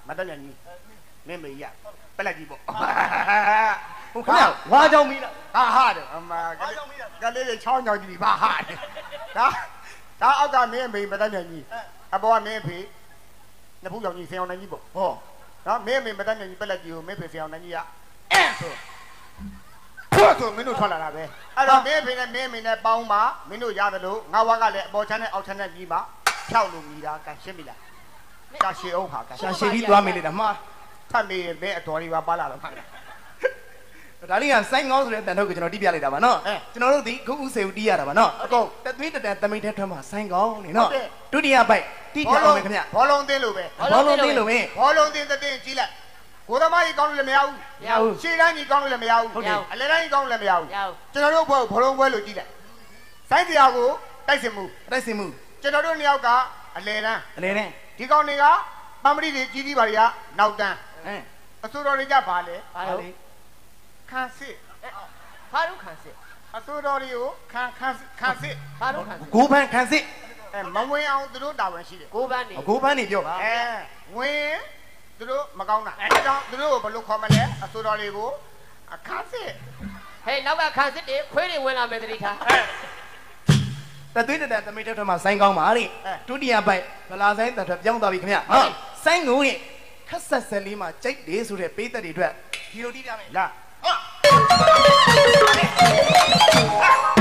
Speaker 1: မတက်မြတ်ကြီးမင်းမေကြီးရပက်လက်ကြီးပေါ့
Speaker 4: ဟုတ်ခင်ဗျာဝါကြောင့်မေးတာ
Speaker 1: ဟာဟာတယ်အမက
Speaker 4: ဘာကြောင့်မေးတာ
Speaker 1: ကလေးတွေချောင်းချောင်းကြီးဘာဟာတယ်ဒါဒါအောက်ကမင်းမေမတက်မြတ်ကြီးအပေါ်ကမင်းဖေနှစ်ဖူးရောင်ကြီးဆင်အောင်နိုင်ကြီးပေါ့
Speaker 4: ဟော
Speaker 1: နော်မင်းမေမတက်မြတ်ကြီးပက်လက်ကြီးကိုမင်းဖေဆင်အောင်နိုင်ကြီးကအဲဆိုဖွတ်ဆိုမင်းတို့ထွက်လာတာပဲအဲ့တော့မင်းဖေနဲ့မင်းမေနဲ့ပေါင်းပါမင်းတို့ရတယ်လို့ငါဝါကလည်းအပေါ်ချမ်းနဲ့အောက်ချမ်းနဲ့ပြီးပါဖြောက်လို့မိတာကန်ရှင်းပြီလား ကာရှေအောင်ဟာကန်
Speaker 4: ရှာရှည်ပြီးသွားမေးလိုက်တာမှား
Speaker 1: ထပ်မေးမင်းအတော်ကြီးပါပါလာတော့မှာ
Speaker 4: ဒါလေးကစိုင်းကောင်းဆိုတဲ့အတန်ထုတ်ကိုကျွန်တော်တီးပြလိုက်တာပါနော်
Speaker 1: အဲ
Speaker 4: ကျွန်တော်တို့ဒီခုဥစေဦးတီးရတာပါနော်
Speaker 1: အကုန်
Speaker 4: တသွေးတတန်တမိတ်ထဲထွက်မှာစိုင်းကောင်းနေနော်
Speaker 1: ဟုတ်တယ်
Speaker 4: ဒုတိယပိုက်တီးကြအောင်မယ်ခင်ဗျ
Speaker 1: ဘောလုံးတင်းလို့ပဲ
Speaker 4: ဘောလုံးသိလို့ပဲ
Speaker 1: ဘောလုံးတင်းတဲ့တင်းကြီးလိုက်ကိုသမားကြီးကောင်းလို့လည်းမရဘူး
Speaker 3: မရဘူး
Speaker 1: ရှေ့တန်းကြီးကောင်းလို့လည်းမရဘူး
Speaker 3: ဟုတ်တယ်
Speaker 1: အလယ်တန်းကြီးကောင်းလို့လည်းမရဘူး
Speaker 3: ရအောင်
Speaker 1: ကျွန်တော်တို့ဘောဘောလုံးပွဲလို့ကြည့်လိုက်စိုင်းတရားကိုတိုက်စင်မှု
Speaker 4: တိုက်စင်မှု
Speaker 1: ကျွန်တော်တို့နှစ်ယောက်ကအလယ်တန်း
Speaker 4: အလဲနဲ့
Speaker 1: ဒီကောင်တွေကပမ္ပတိတွေကြီးကြီးပါတွေကနောက်တန်း
Speaker 4: အဲ
Speaker 1: အစိုးတော်တွေကြပါလေ
Speaker 3: ဘာလို့
Speaker 1: ခန်းစစ်
Speaker 3: ဘာလို့ခံစစ်
Speaker 1: အစိုးတော်တွေကိုခန်းခန်းခန်းစစ်
Speaker 3: ဘာလို့ခံစစ်
Speaker 4: ကိုဖန်ခံစစ်
Speaker 1: အဲမဝင်အောင်သူတို့တာဝန်ရှိတယ်
Speaker 3: ကိုပန်းနေ
Speaker 4: ကိုဖန်နေပြောပါ
Speaker 1: အဲဝင်သူတို့မကောင်းတာအဲကြောင့်သူတို့ကိုဘယ်လိုခေါ်မလဲအစိုးတော်တွေကိုအခန်းစစ်
Speaker 3: ဟေးနောက်ကခံစစ်တွေခွေးတွေဝင်လာမယ်တတိခါ
Speaker 1: အဲ
Speaker 4: တသွေးတတန်တမိတ်ထဲထွက်မှာစိုင်းကောင်းပါလေ
Speaker 1: အဲ
Speaker 4: ဒုတိယပိုက်ဗလာဆိုင်တန်ထွက်ပြောင်းသွားပြီခင်ဗျနော်စိုင်းငုံရဲ့ခက်ဆက်ဆက်လေးမှာကြိုက်တယ်ဆိုတဲ့ပေးသက်တွေအတွက်ဒီလိုတီးပြမယ်
Speaker 1: လာကဲဆ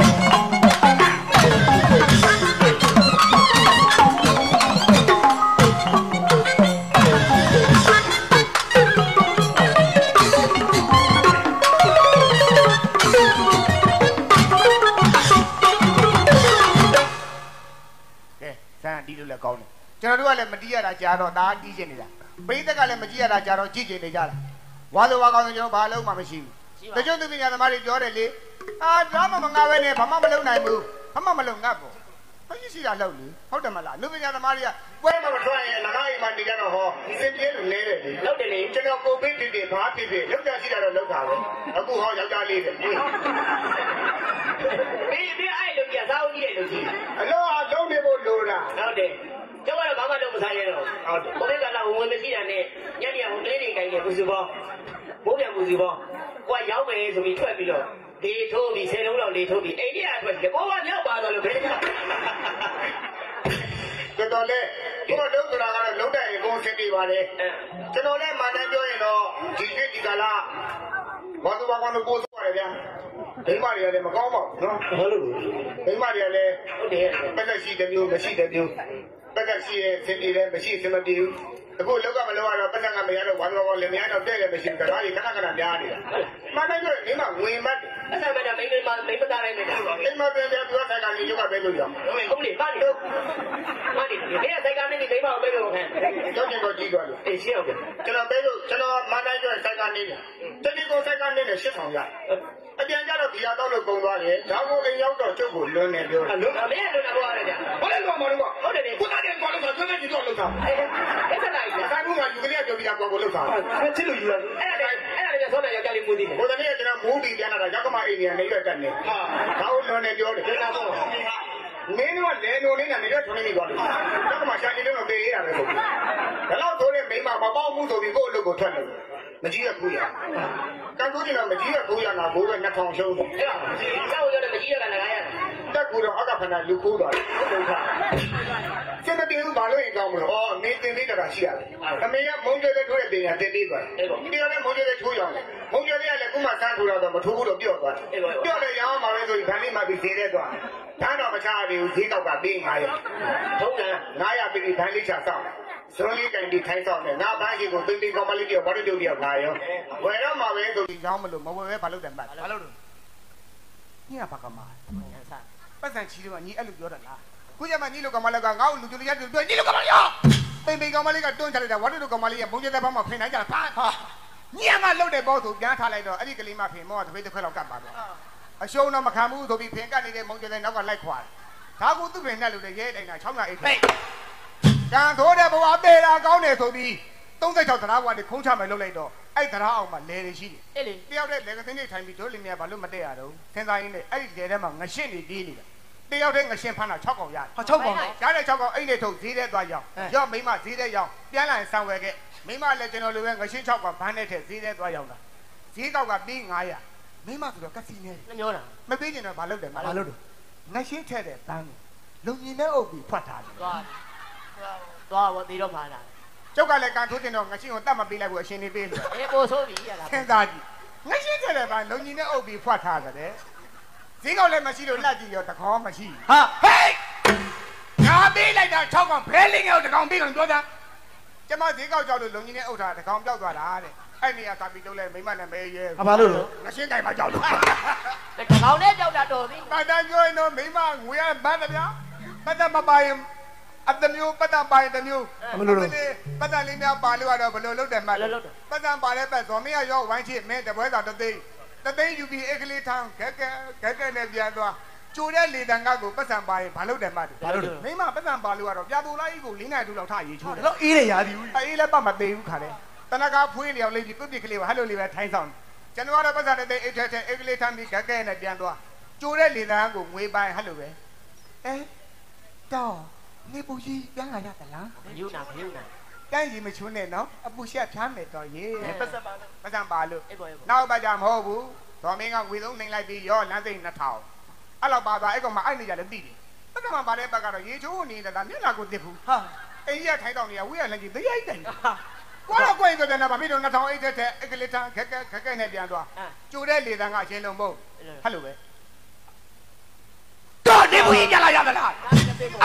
Speaker 1: န်းဒီလိုလည်းကောင်းတယ်ကျွန်တော်တို့ကလည်းမတီးရတာကြာတော့ဒါတီးချင်နေတာပရိသတ်ကလည်းမကြည့်ရတာကြာတော့ကြည့်ချင်နေကြတာဝါလိုဝါကောင်းကျွန်တော်ဘာလို့မှမရှိဘူးတချို့သူပညာသမားတွေပြောတယ်လေအာဒါမှမငါပဲနဲ့ဘာမှမလုပ်နိုင်ဘူးဘာမှမလုပ်ငတ်ပေါ့ဘာရှိရှိတာလုပ်လေဟုတ်တယ်မလားလူပညာသမားတွေကပွဲမှာမထွက်ရင်၎င်းအိမ်မှာနေကြတော့ဟောစင်ပြေလို့နေတယ်လေ
Speaker 3: လောက်တယ်လေ
Speaker 1: ကျွန်တော်ကိုဗစ်တည်တည်ဘာဖြစ်ဖြစ်လောက်တာရှိတာတော့လောက်တာပဲအခုဟောယောက်ျားလေးတယ်
Speaker 3: ဘေးဘေးအဲ့လိုပြစားဦးကြီးတဲ့လူကြီး
Speaker 1: အလောအလုံးနေဖို့လိုတာ
Speaker 3: ဟုတ်တယ်ကျမတို့ဘာမှတော့မစားရတော့ဟုတ်တယ်ဘုရားကလာဝင်မရှိတာနဲ့ညနေအောင်ကလေးတွေကင်နေပူစုပေါဘိုးပြန်ပူစုပေါကိုကရောက်မယ်ဆိုပြီးထွက်ပြီးတော့လေထိုးပြီးဆယ်လုံးလောက်လေထိုးပြီးအိန္ဒိယအတွက်ကိုကမြောက်ပါတော့လို့ဘယ်က
Speaker 1: တော်တော်လေးဒီတော့လုံးဆိုတာကတော့လုံးတဲ့ရေကုန်စစ်တည်ပါလေ
Speaker 3: အဲ
Speaker 1: ကျွန်တော်လည်းမှန်တယ်ပြောရင်တော့ဒီနေ့ဒီကလာ ဘာသူဘာကောင်းလို့ပို့သွားတယ်ဗျာဒိမတွေကလည်းမကောင်းပါဘူးနော်
Speaker 3: ဘာလို့
Speaker 1: ဒိမတွေကလည်း
Speaker 3: ဟုတ်တယ်
Speaker 1: ပတ်သက်ရှိတဲ့မျိုးမရှိတဲ့မျိုးပတ်သက်ရှိရဲ့စင်တည်တယ်မရှိစင်မပြေဘူး အခုလောက်ကမလောကတော့ပတ်သက်ကမရတော့ဘာလို့ဘာလဲမရတော့တဲ့တယ်မရှိဘူးဒါတွေခဏခဏများနေတာမှန်တယ်ပြောရင်မိမဝင်မှတ်
Speaker 3: အဲ့ဒါမှလည်းမိန်းမမိန်းမသားတိုင်းနဲ့ဟုတ်
Speaker 1: အိမ်မပြန်ပြန်ပြောဆိုင်ကနေရုပ်ကပဲလို့ရအောင်
Speaker 3: လေပါနေပါနေဒီကဆိုင်ကနေဒီမိန်းမကိုပဲလို့ခံ
Speaker 1: ကြောက်ကြတော့ကြီးသွားလို့
Speaker 3: အေးရှင်းဟုတ်ကဲ့
Speaker 1: ကျွန်တော်ပဲလို့ကျွန်တော်မန်တိုင်းကျွဲဆိုင်ကနေတယ်တတိကိုဆိုင်ကနေနဲ့8000ရအပြန်ကြတော့ဒီဟာတော့လို့ကုန်သွားတယ်ဒါကိုအိမ်ရောက်တော့ကျုပ်ကိုလွန်းနေပြော
Speaker 3: အလုံးအမေလုံးတော့ရတယ်ဗျာ
Speaker 1: ဘာလဲတော့မလို့က
Speaker 3: ဟုတ်တယ်လေ
Speaker 1: ခုနကတည်းကလို့ဆိုသွေးကြီးတော့လို့သား
Speaker 3: အဲ့ဒါလိုက်ဗျာ
Speaker 1: ဆိုင်ကူကယူကလေးပြောပြီးတာကိုကိုလို့သား
Speaker 3: ချစ်လို့ယူလာအဲ့ဒါအဲ့ဒါလည်းဆောင်းတဲ့ယောက်ျားလေးမူးသေးတယ်
Speaker 1: ဟိုတနေ့ကကျွန်တော်မူးပြီးပြန်လာတာရောက်ကမအိမ်နေနေရွက်တက်နေဟာဒါကိုလွန်းနေပြောတယ်
Speaker 3: ဒါတော့
Speaker 1: မင်းတို့ကလဲနိုလေးနဲ့နေရွက်ထုံနေပြီသွားတယ်ရောက်ကမရှာနေတော့တေးရတာပဲဆိုဒါတော့ဆိုရင်မိမမပေါက်မှုဆိုပြီးကိုယ့်အလုပ်ကိုထွက်နေ မကြီးရခုရကန်တို့ကျင်တော့မကြီးရခုရနာဘိုးပဲ2000ရှုံးတယ်
Speaker 3: အဲ့ဒါစောက်ရတဲ့မကြီးရကလည်း900
Speaker 1: တက်ကူတော့အကဖနာလူခိုးသွားတယ်ဒုက္ခစင်မတင်ဘူးဘာလို့ရင်ကောင်းမလို့ဩမင်းတင်သေးတာရှိရတယ်အမေကမုံကျဲတဲ့ထိုးတဲ့တင်ရတင်သေးသွားတယ်ဒီကနေ့မုံကျဲတဲ့ထိုးရအောင်မုံကျဲတဲ့ကလည်းခုမှစမ်းထိုးတော့မထိုးဘူးတော့ပြော့သွားတယ်ပြော့တယ်ရောင်းမှာပဲဆိုရင်ဗန်လေးမှပြီးသေးတဲ့သွားဒါတော့မချရသေးဘူးဈေးကောက်ကပေး900
Speaker 3: ထုံးတယ်
Speaker 1: 900ပြီးဗန်လေးချစောင်းဇွ န်လေးကန်ဒီထိုင်းဆောင်တယ်ငါဘာကြီးကိုတင်းတင်းကောင်းမလေးတယောက်ဘာလို့တယောက်တယောက်လာရောဝယ်တော့မှာပဲဆိုပြီးရောင်းမလို့မဝယ်ပဲဘာလို့တယ်မှတ်ဘာလို့လို့ညဘာကမှာပတ်စံချီတော့ညီအဲ့လိုပြောတာလားခုကျမှညီလိုကောင်မလေးကငါ့ကိုလူကြိုရတူပြောညီလိုကောင်မလေးရောပိန်ပိန်ကောင်မလေးကတွန်းချလိုက်တာဝါတူလိုကောင်မလေးကဘုံကျတဲ့ဘောင်းမှာဖင်နိုင်ကြတာဖာဟာညီအမလှုပ်တဲ့ဘောဆိုပြန်ထားလိုက်တော့အဲ့ဒီကလေးမဖင်မောကတပိတ်တစ်ခွက်လောက်ကတ်ပါတော့အရှုံးတော့မခံဘူးဆိုပြီးဖင်ကတ်နေတဲ့မုံကျတဲ့နောက်ကလိုက်ခွာတယ်ဒါကူသူ့ပင်နဲ့လူတွေရဲတိုင်တာ600အိ တ်ပဲကံထိုးတဲ့ဘဝပေတာကောင်းတယ်ဆိုပြီး36တရားဘဝတွေခုံးချမယ်လုပ်လိုက်တော့အဲ့တရားအောင်မှာလဲနေရှိတယ်
Speaker 3: အဲ့လေ
Speaker 1: တယောက်တည်းလက်ကင်းနေထိုင်ပြီးတို့လင်းမြဘာလို့မတက်ရတော့စဉ်းစားရင်းနဲ့အဲ့ဒီတဲထဲမှာငရှင်းနေတီးနေတာတယောက်တည်းငရှင်းဖမ်းတာ6កောင်ရတယ်
Speaker 4: ဟာ6កောင်
Speaker 1: ရတဲ့6កောင်အိတ်နဲ့ထုတ်ဈေးထဲသွားရောက်ရော့မိမဈေးထဲရောက်ပြန်လာရင်ဆံဝယ်ခဲ့မိမလည်းကျွန်တော်လိုပဲငရှင်း6កောင်ဘန်းနဲ့ထည့်ဈေးထဲသွားရောက်တာဈေးကောက်ကပြီး900မိမဆိုတော့ကစီနေ
Speaker 3: နှမျောတာ
Speaker 1: မပေးချင်တော့ဘာလုပ်တယ်မ
Speaker 4: ဘာလို့လို့
Speaker 1: ငရှင်းထည့်တဲ့ဘန်းကိုလုံကြီးနဲ့အုပ်ပြီးဖွက်ထားတယ်
Speaker 3: သွား သွားဝတီတော့မှာလား
Speaker 1: ကျုပ်ကလည်းကန်ထိုးတင်တော့ငရှင်းကိုတတ်မပေးလိုက်ဘူးအရှင်နေပေးလို့
Speaker 3: အေးပို့ဆိုးပြီရလား
Speaker 1: စဉ်းစားကြည့်ငရှင်းထည့်တဲ့ဘန်းလုံကြီးနဲ့အုပ်ပြီးဖွက်ထားတယ်ဈေးကောက်လည်းမရှိလို့လက်ကြည့်ရောတကောင်းမရှိ
Speaker 4: ဟာ
Speaker 1: ဟေးငါပေးလိုက်တာ6កောင်ဘဲလင်းရောတကောင်ပေးကောင်ပြောတာကျမဈေးကောက်ကြောက်လို့လုံကြီးနဲ့အုပ်ထားတကောင်ပြောက်သွားတာတဲ့အဲ့နေရာသာပြီးတော့လဲမိမနဲ့မဲရဲ
Speaker 4: ဘာလို့လို့
Speaker 1: ငရှင်းကြိုင်မှာကြောက်လို့
Speaker 3: တကောင်နဲ့ကြောက်တာတော်ပြီ
Speaker 1: ပါတန်ပြောရင်တော့မိမငွေရမတ်တဗျာပတ်သက်မပါရင် အတမျိုးပတ်သက်ပါရင်တမျိုးပတ်သက်လေးများပါလို့ရတော့ဘယ်လိုလုပ်တယ်မှတ်ပတ်သက်ပါလဲပတ်ဇော်မင်းရောဝိုင်းချစ်မင်းတပွဲသာတသိန်းတသိန်းယူပြီးအကလေးထမ်းခက်ခက်ခက်ခက်နဲ့ပြန်သွားကျိုတဲ့လေတန်ကကိုပတ်စံပါရင်ဘာလုပ်တယ်မှတ်တယ်
Speaker 4: ဘာလို့လို့
Speaker 1: မိမပတ်စံပါလို့ကတော့ပြာတူလိုက်ကို၄နိုင်တူလောက်ထရေးချိုးတယ်
Speaker 4: တော့အေးတယ်ရာဒီဦး
Speaker 1: အေးလည်းပတ်မသေးဘူးခါတယ်တနကားဖွေးလျောက်လေးပြီးပုတ်ပစ်ကလေးပါဟဲ့လိုလေးပဲထိုင်းဆောင်ကျွန်တော်ကတော့ပတ်စံတဲ့အိတ်ထဲထဲအိတ်ကလေးထမ်းပြီးခက်ခက်နဲ့ပြန်သွားကျိုတဲ့လေတန်ကိုငွေပိုင်းဟဲ့လိုပဲအဲတော့ နေပူကြီးပြန်လာရသလား
Speaker 3: ယူနာယူနာ
Speaker 1: တန်းကြီးမချွန်းနဲ့နော်အပူရှက်ဖြားမယ်တော့ရေး
Speaker 3: ပတ်စပ်ပါလို့
Speaker 1: ပတ်စံပါလို့
Speaker 3: အေးပေါ်အေးပေါ်
Speaker 1: နောက်ပတ်ကြမဟုတ်ဘူးဒေါ်မင်းကငွေသုံးနှိမ်လိုက်ပြီးရောလမ်းသိန်း2000အဲ့လောက်ပါသွားအဲ့ကောင်မအဲ့နေကြလည်းသိတယ်ပတ်စံမှာပါတဲ့ဘက်ကတော့ရေချိုးနေတာမျက်နှာကိုတစ်ဘူး
Speaker 4: ဟာ
Speaker 1: အိမ်ကြီးကထိုင်းတောင်နေရဝေးရလမ်းကြီးတရားကြီးတိုင်ကွာတော့ကွင်းဆိုတဲ့နာဘာဖြစ်တော့2000အိတ်တဲ့တဲ့အကလေးတန်းခက်ခက်ခက်ခက်နဲ့ပြန်သွားကျိုတဲ့လေတန်းကအချင်းလုံးမဟုတ်ဟဲ့လိုပဲ တော့နေဘူးကြီးကြလာရသလား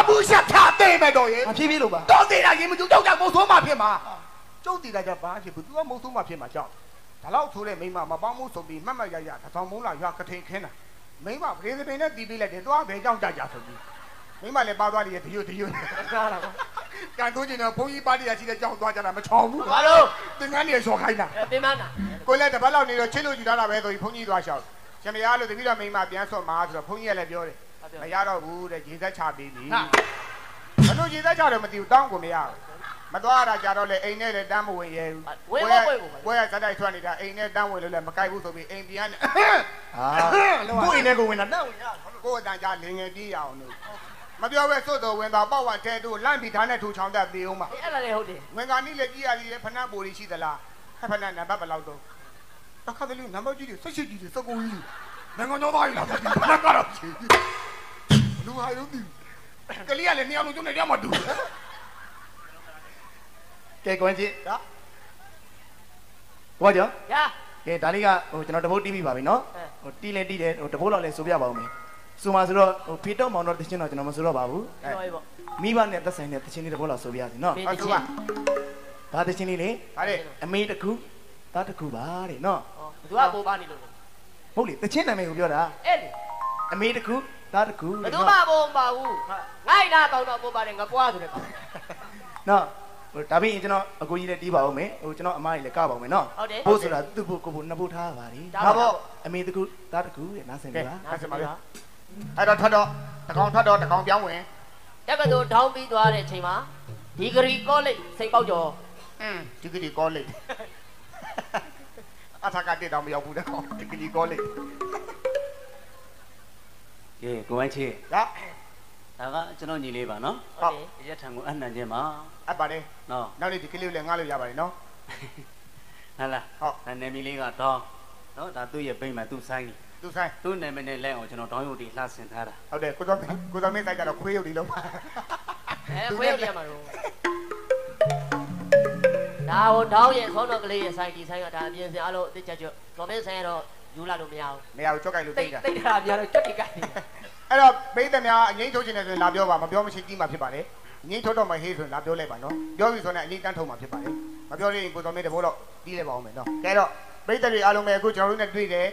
Speaker 1: အပူရှက်ဖြားသိမယ်တော့ရေ
Speaker 4: မဖြည်းဖြည်းလို့ပါ
Speaker 1: တော့သေးတာရင်မကျုပ်ကြောက်ကြမဟုတ်ဆိုးမှဖြစ်မှာကျုပ်တည်တာကြဘာဖြစ်ဘူး तू ကမဟုတ်ဆိုးမှဖြစ်မှာကြောက်ဒါတော့ဆိုတဲ့မိမမပေါင်းမှုဆိုပြီးမှတ်မှတ်ရရတစ်ဆောင်မုံးလာရွာကထိန်ခင်းတာမိမဗရေစပင်နဲ့တီးပေးလိုက်တယ် तू ကဘယ်ကြောင့်ကြကြဆိုပြီးမိမလည်းပါသွားတယ်တရွတ်တရွတ်
Speaker 3: ကားတာ
Speaker 1: ကန်တိုးကျင်တော့ဘုန်းကြီးပါတီရရှိတဲ့ကြောင်းသွားကြတာမချောင်ဘူး
Speaker 3: ဘာလို့
Speaker 1: သင်္ကန်းတွေလျှော်ခိုင်းတာ
Speaker 3: အဲပင်မနာ
Speaker 1: ကိုလည်းတစ်ပတ်လောက်နေတော့ချစ်လို့ယူထားတာပဲဆိုပြီးဘုန်းကြီးသွားလျှောက်ရှင်မရလို့တပည့်တော်မိန်းမပြန်ဆော့မှာဆိုတော့ဘုန်းကြီးကလည်းပြောတယ် မရတော့ဘူးတဲ့ရေသက်ချပေးပြီဘလို့ရေသက်ချတော့မသိဘူးတောင်းကိုမရဘူးမသွားတာကြတော့လေအိမ်နဲ့လည်းတမ်းမဝင်ရဲဘူးဘွဲရဇက်တိုက်ထွက်နေတာအိမ်နဲ့တမ်းဝင်လို့လည်းမကြိုက်ဘူးဆိုပြီးအိမ်ပြန်နေ
Speaker 4: အာကိုအိမ်ထဲကိုဝင်တာတောက်ဝင်ရ
Speaker 1: ကိုယ်အတန်ကြာလင်ငယ်ပြေးရအောင်လို့မပြောပဲစွတ်တော်ဝင်တော့ပေါ့ဝတဲတို့လန့်ပြီးထားနဲ့ထူချောင်းတက်သေးအောင်ပါ
Speaker 3: အဲ့ဒါလည်းဟုတ်တယ်
Speaker 1: ဝင်ကနီးလည်းကြည့်ရသေးတယ်ဖဏပူရီရှိသလားဖဏနံပါတ်ဘယ်လောက်တော့တခါတလေနံပါတ်ကြီးတွေဆက်ရှိကြီးတွေစကူကြီးနိုင်ငံတော်သားကြီးလာတယ်ဖဏကတော့ချီ လူဟာရုံးဒီကလေးကလည်းနေအောင်လို့ကျုံနေရမှာတူ
Speaker 4: ကဲကွန်ကြီး
Speaker 1: ဒါ
Speaker 4: ဘောကြော
Speaker 3: ရ
Speaker 4: ကဲဒါလေးကဟိုကျွန်တော်တပုတ်တီးပြီးပါပြီနော်
Speaker 3: အဲ
Speaker 4: ဟိုတီးလဲတီးတယ်ဟိုတပုတ်လောက်လဲဆိုပြပါဦးမယ်ဆိုမှဆိုတော့ဟိုဖေတော့မောင်တော့တချင်းတော့ကျွန်တော်မဆိုတော့ပါဘူး
Speaker 3: ပြောရေးပေါ့
Speaker 4: မိဘနဲ့သက်ဆိုင်တဲ့တချင်းလေးတပုတ်လောက်ဆိုပြရစီနော်
Speaker 3: ဖေး
Speaker 1: ဟုတ်ကဲ့
Speaker 4: ဒါတချင်းလေးလေ
Speaker 1: ဟာလေ
Speaker 4: အမေတစ်ခုသားတစ်ခုပါတဲ့နော်
Speaker 3: ဟောဘသူကပိုးပါနေလို့
Speaker 4: ဟုတ်လေတချင်းနာမည်ကိုပြောတာ
Speaker 3: အဲ့လေ
Speaker 4: အမေတစ် ခုသားတစ်ခု
Speaker 3: ဘသူမှပိုးမပါဘူးငါ့နာကောင်းတော့ပိုးပါတယ်ငါပွားဆိုတဲ့ကောင်
Speaker 4: နော်ဟိုဒါပြီးရင်ကျွန်တော်အကိုကြီးလည်းတီးပါဦးမယ်ဟိုကျွန်တော်အမကြီးလည်းကပါဦးမယ်နော်
Speaker 3: ဟုတ်တယ်
Speaker 4: ဘို့ဆိုတာသူ့ဘို့ကိုဘို့နှစ်ဘို့ထားပါလေ
Speaker 3: ဒါပေါ့
Speaker 4: အမေတစ်ခုသားတစ်ခုတဲ့နားဆင်
Speaker 1: ကဲ
Speaker 4: ပြီလား
Speaker 1: အဲ့ဒါပါလေအဲ့တော့ထွက်တော့တကောင်ထွက်တော့တကောင်ပြောင်းဝင်
Speaker 3: တက္ကသိုလ်ထောင်းပြီးသွားတဲ့အချိန်မှာဒီဂရီကောလိပ်စိတ်ပေါက်ကျော်
Speaker 1: อืมဒီကဒီကောလိပ်အထာကတက်တော့မရောက်ဘူးတဲ့ကောင်ဒီကဒီကောလိပ်
Speaker 2: ကဲကိုဝမ်းချေ
Speaker 1: ဒါ
Speaker 2: ဒါကကျွန်တော်ညီလေးပါနော်
Speaker 3: ဟုတ်တယ်
Speaker 2: အရက်ထံကိုအနှံခြင်းပါ
Speaker 1: အပ်ပါလေ
Speaker 2: နော်
Speaker 1: နောက်နေ့ဒီကလေးကိုလည်းငားလို့ရပါတယ်နော်
Speaker 2: ဟလာ
Speaker 1: ဟုတ်
Speaker 2: ဒါနာမည်လေးကတောင်းနော်ဒါသူ့ရဲ့ပိမ့်မှာသူ့ဆိုင်ကြီး
Speaker 1: သူဆိုင်
Speaker 2: သူ့နာမည်နဲ့လဲအောင်ကျွန်တော်တောင်းရုပ်တီလှဆင်ထားတာ
Speaker 1: ဟုတ်တယ်ကိုတော်ကိုတော်မင်းဆိုင်ကြတော့ခွေးရုပ်ဒီလုံးပါ
Speaker 3: အဲခွေးရောက်ပြန်မှာတော့ဒါဟိုတောင်းရဲ့ခေါင်းတော်ကလေးရဲ့ဆိုင်ဒီဆိုင်ကဒါအပြင်စင်အားလုံးအစ်ချက်ကျွတ်တော်မင်းဆိုင်ကတော့ ယူလာလို့မရဘူး
Speaker 1: နေရာကိုကြောက်ကြိုက်လို့
Speaker 3: တိ
Speaker 1: တိ
Speaker 3: တ်
Speaker 1: တ်တာ
Speaker 3: တိတ်တာပြတော့ကျွတ်တိတ်ကိုက်နေ
Speaker 1: အဲ့တော့ပိတ်သက်များအငိမ့်ထုတ်ခြင်းနဲ့ဆိုရင်လာပြောပါမပြောမရှိကြီးမှာဖြစ်ပါတယ်အငိမ့်ထုတ်တော့မှဟေးဆိုရင်လာပြောလိုက်ပါနော်ပြောပြီဆိုရင်အငိမ့်တန်းထုတ်မှာဖြစ်ပါတယ်မပြောရင်ကိုတော်မင်းတဘောတော့ပြီးလိုက်ပါအောင်မယ်နော်ကဲတော့ပိတ်သက်တွေအားလုံးပဲအခုကျွန်တော်တို့နဲ့တွေ့တယ်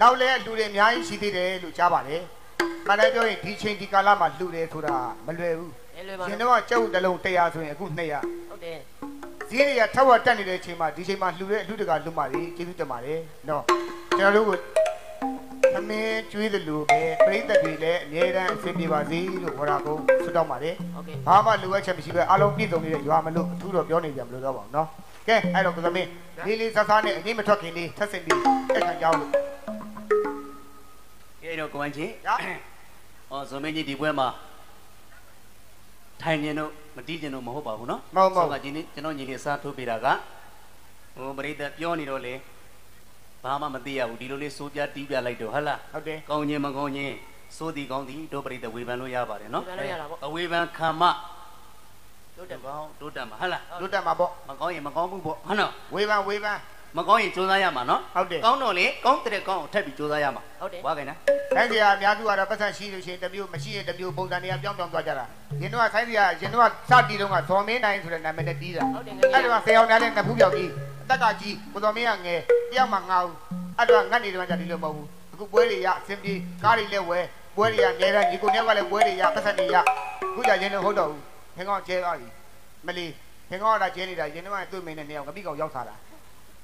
Speaker 1: နောက်လဲလူတွေအများကြီးရှိသေးတယ်လို့ကြားပါတယ်မှန်တယ်ပြောရင်ဒီချိန်ဒီကာလမှာလူတယ်ဆိုတာမလွယ်ဘူး
Speaker 3: အဲလွယ်ပါ
Speaker 1: ရှင်
Speaker 3: တော့
Speaker 1: တော့ကျုပ်တလုံး100ဆိုရင်အခု200
Speaker 3: ဟုတ်တယ်
Speaker 1: ဈေးတွေကထက်ဝက်တက်နေတဲ့အချိန်မှာဒီချိန်မှာလှူတဲ့အလှူတကလှူမာတွေကျေးဇူးတင်ပါတယ်နော်ကျွန်တော်တို့ကိုသမင်းကျွေးတယ်လို့ပဲပြိတ္တတွေလည်းအမြဲတမ်းအဆင်ပြေပါစေလို့ခေါ်တာကိုဆုတောင်းပါတယ်
Speaker 3: ဟုတ်ကဲ့
Speaker 1: ဘာမှလိုအပ်ချက်မရှိပဲအားလုံးပြည့်စုံနေတဲ့ရွာမလို့အထူးတော့ပြောနေကြမလို့တော့ပါဘူးနော်ကဲအဲ့တော့ကိုသမင်းလေးလေးဆဆနဲ့အငိမ့်မထွက်ခင်လေးထပ်စင်ပြီးအဲ့ခံကြောင်းလို့
Speaker 2: ကဲတော့ကိုဝမ်းချေ
Speaker 1: ရ
Speaker 2: ဟောဇော်မင်းကြီးဒီပွဲမှာ ထိုင်ကျင်တို့မတီးကျင်တို့မဟုတ်ပါဘူးနော်
Speaker 1: မဟုတ်မဟုတ်
Speaker 2: ဆိုကဒီနေ့ကျွန်တော်ညီလေးစားထုတ်ပေးတာကဟိုပရိသတ်ပြောနေတော့လေဘာမှမသိရဘူးဒီလိုလေးစိုးပြတီးပြလိုက်တော့ဟဟလား
Speaker 1: ဟုတ်တယ်
Speaker 2: ကောင်းခြင်းမကောင်းခြင်းစိုးသည်ကောင်းသည်တို့ပရိသတ်ဝေဖန်လို့ရပါတယ်နော်
Speaker 3: ဝေဖန်လို့ရတာပေါ့
Speaker 2: အဝေဖန်ခံမ
Speaker 3: တို့တ
Speaker 2: တို့
Speaker 3: ယ်
Speaker 2: ကောင်းတို့တက်မှာဟဟလား
Speaker 1: လွတ်တက်မှာပေါ့
Speaker 2: မကောင်းရင်မကောင်းဘူးပေါ့ဟုတ်နော်
Speaker 1: ဝေဖန်ဝေဖန်
Speaker 2: မကောင်းရင်စူးစမ်းရမှာနော်
Speaker 1: ဟုတ်တယ်
Speaker 2: ကောင်းတော့လေကောင်းတဲ့ကောင်းကိုထပ်ပြီးစူးစမ်းရမှာ
Speaker 3: ဟုတ်တယ်
Speaker 2: ဝါခိုင်းနော်
Speaker 1: ဆိုင်းစရာအများစုကတော့ပတ်သက်ရှိလို့ရှိရင်တစ်မျိုးမရှိရင်တစ်မျိုးပုံစံတွေကပြောင်းပြောင်းသွားကြတာရင်တော့ဆိုင်းစရာရင်တော့စတီတုန်းကဇော်မင်းနိုင်ဆိုတဲ့နာမည်နဲ့တီးတာ
Speaker 3: ဟုတ်တယ်င
Speaker 1: အဲ့
Speaker 3: ယ်
Speaker 1: တော့ဆေအောင်များတဲ့နှစ်ဖူးပြောက်ကြီးအသက်ကကြီးကိုတော်မင်းကငယ်တယောက်မှငါ့ဦးအဲ့တော့ငတ်နေတယ်မှကြဒီလိုမဟုတ်ဘူးအခုပွဲတွေရအစင်ပြေကားတွေလည်းဝဲပွဲတွေကနေရညီကိုနဲ့ကလည်းပွဲတွေရပတ်သက်တွေရအခုကြရင်လည်းဟုတ်တော့ဘူးခင်ကောင်ကျဲသွားပြီမလီခင်ကောင်ကကျဲနေတာရင်တော့တွေ့မင်းနဲ့နေအောင်ငပိကောင်ရောက်စားတာ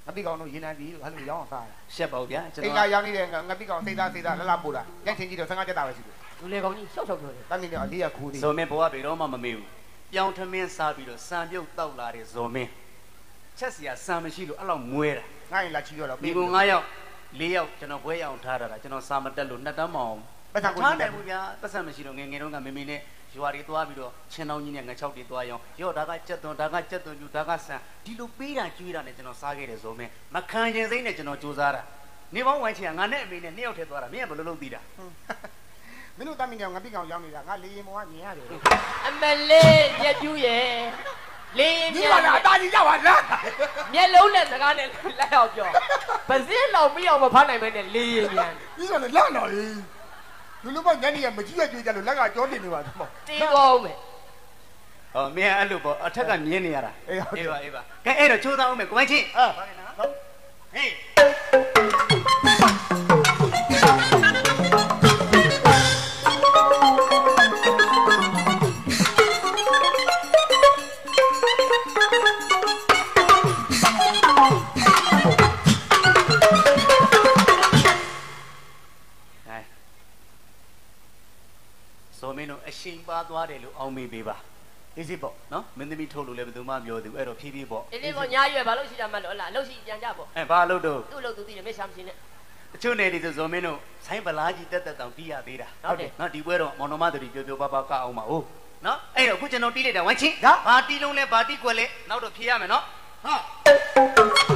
Speaker 1: ငပိကောင်တို့ရင်နန်းပြီလို့အဲ့လိုရောက်အောင်စားတာ
Speaker 2: ရှက်ပါဦးဗျာကျွန်
Speaker 1: အိမ်
Speaker 2: တော်
Speaker 1: ကရောက်နေတဲ့ငပိကောင်စိတ်သားစိတ်သားလှလှပို့တာညချင်းကြီးတော့15ချက်တာပဲရှိတယ်
Speaker 3: လူလေကောင်းကြီးရှောက်ရှောက်ပြောတယ်
Speaker 1: တမ်းနေတော့အလေးရခိုးသေး
Speaker 2: ဇော်မင်းဘဝဘယ်တော့မှမမေ့ဘူးပြောင်းထမင်းစားပြီးတော့စံပြုတ်တောက်လာတဲ့ဇော်မင်းချက်စရာစံမရှိလို့အဲ့လောက်မွဲတာ
Speaker 1: ငါ့ရင်လာချီတော့တော့
Speaker 2: မိဘ9ယောက်4ယောက်ကျွန်တော်ဘွဲရအောင်ထားတာကကျွန်တော်စာမတက်လို့နှစ်တန်းမအောင်
Speaker 1: ပတ်စံကို
Speaker 2: ထား
Speaker 1: ကြည့်တယ်
Speaker 2: တယ်ဘူးဗျာပတ်စံမရှိတော့ငယ်ငယ်တုန်းကမေမေနဲ့ရွာတွေသွားပြီးတော့ချင်းတောင်းကြီးနဲ့ငချောက်တွေသွားရောရော့ဒါကကြက်သွန်ဒါကကြက်သွန်ပြူဒါကဆန်ဒီလိုပေးတာကျွေးတာနဲ့ကျွန်တော်စားခဲ့တယ်ဇော်မင်းမခံကျင်စိမ့်နဲ့ကျွန်တော်စူးစားတာနေပေါင်းဝိုင်းချင်ကငါနဲ့အမေနဲ့နှစ်ယောက်ထဲသွားတာမင်းကဘယ်လိုလုပ်သိတာ
Speaker 1: မင်းတို့တမ်းမင်းကောင်ငပိကောင်ရောက်နေတာငါလေရင်မောကမြင်ရတယ်
Speaker 3: အမလေးရက်ကျူးရဲ့လေးရင်
Speaker 1: ဒီ
Speaker 3: မြ
Speaker 1: ပါလားအတားကြီးရောက်ပါလား
Speaker 3: မျက်လုံးနဲ့စကားနဲ့လက်အောင်ပြောပစင်းလောက်ပြီးအောင်မဖမ်းနိုင်မဲနဲ့လေးရင်မြန်
Speaker 1: ဒီဆိုလည်းလောက်တော့လေ လူလူမညနေရမကြီးရကြွေးကြလို့လက်ကကြောတင်နေပါတော့
Speaker 3: တီးကောင်းမယ်
Speaker 2: ဟောမင်းအဲ့လိုပေါ့အထက်ကမြင်နေရတာ
Speaker 1: အေးဟုတ်တယ်
Speaker 2: အေးပါအေးပါကဲအဲ့တော့ချိုးသားအောင်မယ်ကိုမချင်း
Speaker 1: အာ
Speaker 2: ဟုတ်ဟေး တို့အရှင်ပါသွားတယ်လို့အောင်းမေးပေးပါ
Speaker 1: အေးစီပေါ့
Speaker 2: နော်မင်းသမီးထုတ်လို့လည်းဘယ်သူမှပြောသူအဲ့တော့ဖြည်းဖြည်းပေါ့
Speaker 3: အေးလေးပေါ်ညာရွယ်ဘာလို့ရှိကြမှလို့ဟလားအလုပ်ရှိပြန်ကြပေါ့
Speaker 2: အဲဘာလို့တော့
Speaker 3: သူ့လို့သူသိတယ်မေရှာမရှင်နဲ့
Speaker 2: တချို့နေတွေဆိုဇော်မင်းတို့ဆိုင်းဗလာကြီးတက်တက်တောင်တီးရသေးတာ
Speaker 3: ဟုတ်တယ်
Speaker 2: နော်ဒီပွဲတော့မောင်နှမတို့ပြောပြောပါပါကအောင်ပါဟုတ်နော်အဲ့တော့အခုကျွန်တော်တီးလိုက်တာဝမ်းချင်း
Speaker 1: ဒါ
Speaker 2: ဘာတီးလုံးလဲဘာတီးကွက်လဲနောက်တော့ဖြေရမယ်နော်ဟာမ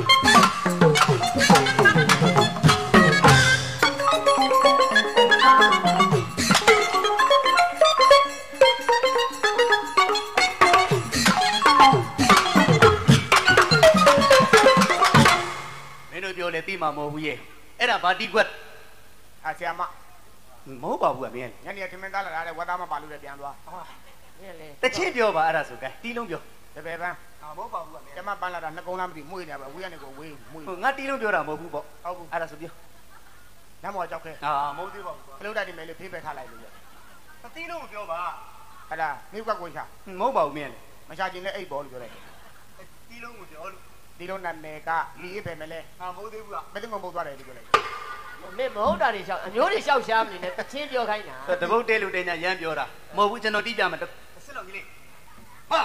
Speaker 2: ဘူးရဲ့အဲ့ဒါဘာတီးကွက်
Speaker 1: အာဆီယမ
Speaker 2: မဟုတ်ပါဘူးကမင်း
Speaker 1: ညနေထမင်းသားလာတဲ့ဝတ်သားမပါလို့လည်းပြန်သွား
Speaker 3: ဟာမင်းလေ
Speaker 2: တချင်းပြောပါအဲ့ဒါဆိုကဲတီးလုံးပြော
Speaker 1: တပည့်ပန်း
Speaker 2: ဟာမဟုတ်ပါဘူးကမင်း
Speaker 1: ကျမပန်းလာတာနှစ်ကုန်းလားမသိမွေးနေပါဝေးကနေကိုဝေးမွေး
Speaker 2: ဟိုငါတီးလုံးပြောတာမဟုတ်ဘူးပေါ့
Speaker 1: ဟုတ်ဘူး
Speaker 2: အဲ့ဒါဆိုပြော
Speaker 1: နမောကြောက်ခဲ
Speaker 2: ဟာမဟုတ်သေးပါဘူးကွာ
Speaker 1: ခလုတ်တိုက်နေမယ်လေဖေးပဲထားလိုက်လို့ရ
Speaker 2: မတီးလုံးမပြောပါ
Speaker 1: အဲ့ဒါမိကွက်ကိုရှာ
Speaker 2: မဟုတ်ပါဘူးမင်းလေ
Speaker 1: မရှာခြင်းနဲ့အိတ်ပေါ်လို့ပြောလိုက်
Speaker 2: တီးလုံးကိုပြောလို့
Speaker 1: ဒီလိုနာမည်ကလီအေးပဲမလဲ
Speaker 2: ဟာမဟုတ်သေးဘူးက
Speaker 1: မသိငုံပုတ်သွားတယ်လို့ပြောလိုက်
Speaker 3: မင်းမဟုတ်တာတွေရှောက်အမျိုးတွေရှောက်ရှားမနေနဲ့တချင်းပြောခိုင်းတာ
Speaker 2: တပုတ်တဲလို့တဲညာရမ်းပြောတာမဟုတ်ဘူးကျွန်တော်တီးပြမယ်တစ်စစ်လောက်ကြီးလေးဟာ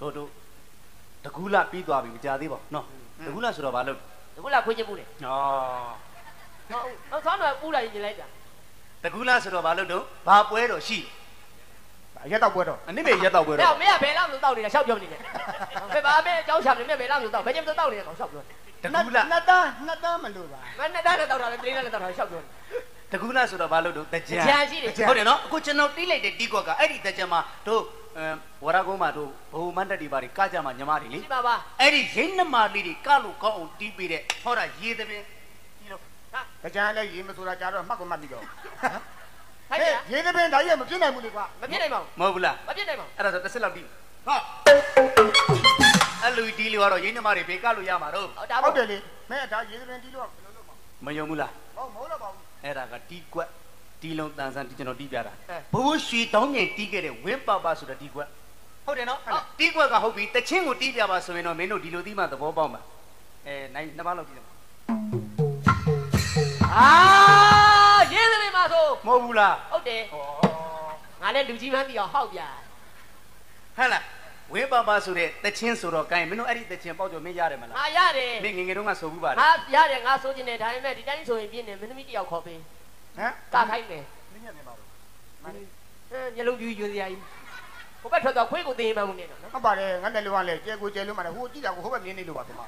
Speaker 2: တို့တို့တကူလာပြီးသွားပြီမကြသေးပါဘူးနော်တကူလာဆိုတော့ဘာလို့
Speaker 3: အခုလာခွေးချင်ဘူးလေ
Speaker 2: ဩ
Speaker 3: ဟုတ်ဟုတ်ဆောင်းတော့ပူလာရင်ကျင်လိုက်တာ
Speaker 2: တကူလာဆိုတော့ဘာလို့တို့ဘာပွဲတော့ရှိ
Speaker 1: အ ရက်တော့ပွဲတော့
Speaker 2: အနည်းပဲရက်တော့ပွဲ
Speaker 3: အဲ့
Speaker 2: တော့
Speaker 3: မင်းကဘယ်လောက်လို့တောက်နေတာရှောက်ပြောနေတယ်ဘယ်ပါမဲအကြောင်းရှာမနေမင်းဘယ်လောက်လို့တောက်ဘယ်ကျမတောက်နေတယ်ကောင်ရှောက်ပြောနေ
Speaker 2: တကူလာ
Speaker 1: နှစ်သားနှစ်သားမလို့ပါ
Speaker 3: မနဲ့တားနဲ့တောက်တာလည်းပြင်းနဲ့တောက်တာရှောက်ပြောနေ
Speaker 2: တကူလာဆိုတော့ဘာလို့တို့တကြံ
Speaker 3: ကြံရှိတယ်
Speaker 2: ဟုတ်တယ်နော်အခုကျွန်တော်တီးလိုက်တဲ့တီးကွက်ကအဲ့ဒီတကြံမှာတို့အဲဝရကုန်းမှာတို့ဘုံမန္တတီပါတွေကကြမှာညီမတွေလေ
Speaker 3: ဒီပါပါ
Speaker 2: အဲ့ဒီရင်းနှမလေးတွေကလို့ကောင်းအောင်တီးပေးတဲ့ဟောတာရေသပင်ဒီလို
Speaker 3: ဟာ
Speaker 1: ကြံလည်းရေမဆိုတာကြတော့မှတ်ကမှတ်ပြီးတော့
Speaker 3: ခိုင်း
Speaker 1: ဟဲ့
Speaker 3: ရ
Speaker 1: ရေသပင်ဒါကြီးကမဖြစ်နိုင်ဘူးလေကွာ
Speaker 3: မပြစ်နိုင်ပါဘူး
Speaker 2: မဟုတ်ဘူးလား
Speaker 3: မပြစ်နိုင်ပါဘူး
Speaker 2: အဲ့ဒါဆိုတစ်စက်လောက်တီးဟာအဲ့လူတီးလို့ကတော့ရင်းနှမတွေဘေကလို့ရမှာတော့
Speaker 3: ဟုတ်ဒါ
Speaker 1: ဟု
Speaker 3: ပေါ့
Speaker 1: တ်တယ်လေမဲဒါရေသပင်တီးလို့ဘယ်လိုလုပ်မှာ
Speaker 2: မယုံဘူးလား
Speaker 1: ဟုတ်မဟုတ်တော့ပါဘူး
Speaker 2: အဲ့ဒါကတီးကွက်တီးလုံးတန်ဆန်းကျွန်တော်တီးပြတာဘိုးရွှေတောင်းငယ်တီးခဲ့တဲ့ဝင်းပါပါဆိုတဲ့တီးကွက်ဟုတ်တယ်နော်တီးကွက်ကဟုတ်ပြီတချင်းကိုတီးပြပါဆိုရင်တော့မင်းတို့ဒီလိုတီးမှသဘောပေါက်မှာအဲနိုင်နှစ်ပါးလောက်တီးတယ်
Speaker 3: အာရေးသမီး မဆို
Speaker 2: မဟုတ်ဘူးလား
Speaker 3: ဟုတ်တယ်
Speaker 2: ဩ
Speaker 3: ငါလည်းလူကြီးမှန်းပြီးတော့ဟောက်ပြ
Speaker 2: ဟဲ့လားဝင်းပါပါဆိုတဲ့တချင်းဆိုတော့ကိုင်းမင်းတို့အဲ့ဒီတချင်းပေါက်ကြမင်းရတယ်မလား
Speaker 3: ငါရတယ်
Speaker 2: မင်းငယ်ငယ်တုန်းကဆိုဘူးပါလေ
Speaker 3: ငါရတယ်ငါဆိုချင်တယ်ဒါပေမဲ့ဒီတိုင်းဆိုရင်ပြင်းနေမင်းသမီးတယောက်ခေါ်ပေး
Speaker 1: ဟမ်
Speaker 3: ကခိုင်းမယ်
Speaker 2: မင်းညနေပါတော့
Speaker 3: အဲညလုံးပြူးယူစရာကြီးဟိုဘက်ထွက်တော့ခွေးကိုသိရင်မှမနေတော့နော်
Speaker 1: ဟုတ်ပါတယ်ငါနဲ့လောကလည်းကျဲကိုကျဲလို့မှလည်းဟိုကြည့်တာကိုဟိုဘက်မြင်နေလို့ပါဒီမှာ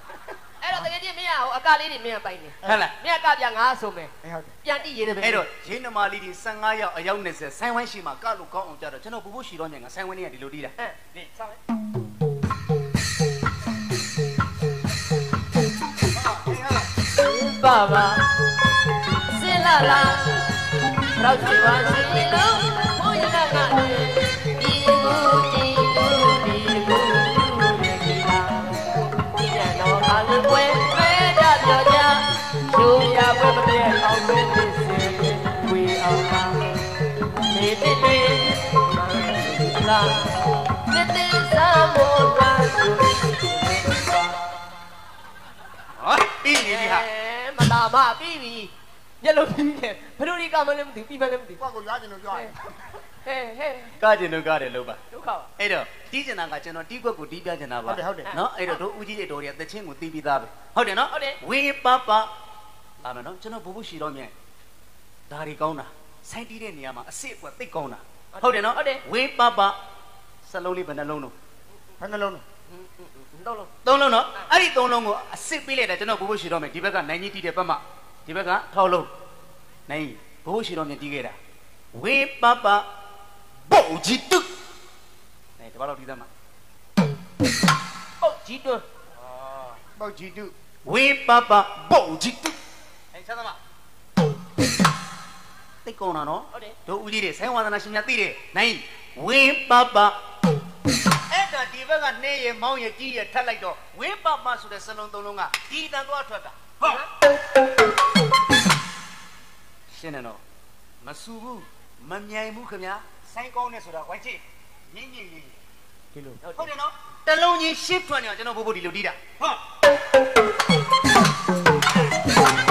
Speaker 3: အဲ့တော့တကယ်ချင်းမင်းကဟိုအကလေးတွေမင်းကပိုင်နေ
Speaker 2: ဟုတ်လား
Speaker 3: မင်းကပြငါဆိုမယ်
Speaker 1: အဲဟုတ်တယ်
Speaker 3: ပြန်တိရေးတယ်ပဲ
Speaker 2: အဲ့တော့ရင်းနမလေးတွေ15ရောက်အယောက်20ဆိုင်းဝိုင်းရှိမှာကလို့ကောင်းအောင်ကြတော့ကျွန်တော်ပူပူရှိတော့မြန်ကဆိုင်းဝိုင်းတွေကဒီလိုတီးတာ
Speaker 3: ဟဲ့ဒီဆောင်းပါပါစင်လာလာရောက်ချင်ပါရှင်
Speaker 2: လို့ ပြီးနေပြီဟာ
Speaker 3: မလာမပြီးပြီညလုံးပြီးတယ်ဘယ်လိုဒီကမလဲမသိပြီးမလဲမသိ
Speaker 1: ကိုယ့်ကိုရွာကျင်လို့ပြောရတယ်
Speaker 3: ဟဲ့ဟဲ့
Speaker 2: ကကျင်တော့ကတယ်လို့ပါ
Speaker 3: ဒုက္ခပါ
Speaker 2: အဲ့တော့တီးကျင်တာကကျွန်တော်တီးကွက်ကိုတီးပြကျင်တာပါ
Speaker 1: ဟုတ်တယ်ဟုတ်တယ်
Speaker 2: နော်အဲ့တော့တို့ဦးကြီးတွေတော်တွေကတချင်းကိုတီးပြီးသားပဲဟုတ်တယ်နော်
Speaker 3: ဟုတ်တယ်
Speaker 2: ဝေးပပလာမယ်နော်ကျွန်တော်ပူပူရှိတော့မြဲဒါတွေကောင်းတာစိုင်းတီးတဲ့နေရာမှာအစ်စ်အကွက်သိတ်ကောင်းတာဟုတ်တယ်နော်
Speaker 3: ဟုတ်တယ်
Speaker 2: ဝေးပပစလုံးလေးဘယ်နှလုံးလုံး
Speaker 1: ဘယ်နှလုံးလဲ
Speaker 3: တော့လို့
Speaker 2: သုံးလုံးနော်အဲ့ဒီသုံးလုံးကိုအစ်စ်ပေးလိုက်တာကျွန်တော်ပူပူရှိတော့မယ်ဒီဘက်ကနိုင်ကြီးတီးတဲ့ပတ်မဒီဘက်ကထောက်လုံးနိုင်ပူပူရှိတော့မြဲတီးခဲ့တာဝေးပပပုတ်ကြီးတုအဲ့ဒီဘာလို့တီးသမှာ
Speaker 3: ပုတ်ကြီးတွန်း
Speaker 1: ပုတ်ကြည့်တု
Speaker 2: ဝေးပပပုတ်ကြီးတုအဲ့ဆက်သမားသိကောင်းတာနော်
Speaker 3: ဟုတ်တယ်
Speaker 2: တို့ဦးကြီးတွေဆိုင်းဝါသနာရှင်များသိတယ်နိုင်ဝင်းပပ ကဒီဘက်ကနှင်းရမောင်းရကြီးရထက်လိုက်တော့ဝင်းပပဆိုတဲ့စလုံးသုံးလုံးကဒီတန်သွားထွက်တာဟုတ်ရှင်းတယ်နော်မဆူဘူးမမြိုင်ဘူးခင်ဗျာဆိုင်းကောင်းနေဆိုတာဝိုင်းချစ်ညင်ညင်ကြီး
Speaker 1: ဒီလို
Speaker 2: ဟုတ်တယ်နော်တလုံးကြီးရှစ်ထွက်နေအောင်ကျွန်တော်ဘိုးဘိုးဒီလိုတီးတာ
Speaker 3: ဟုတ်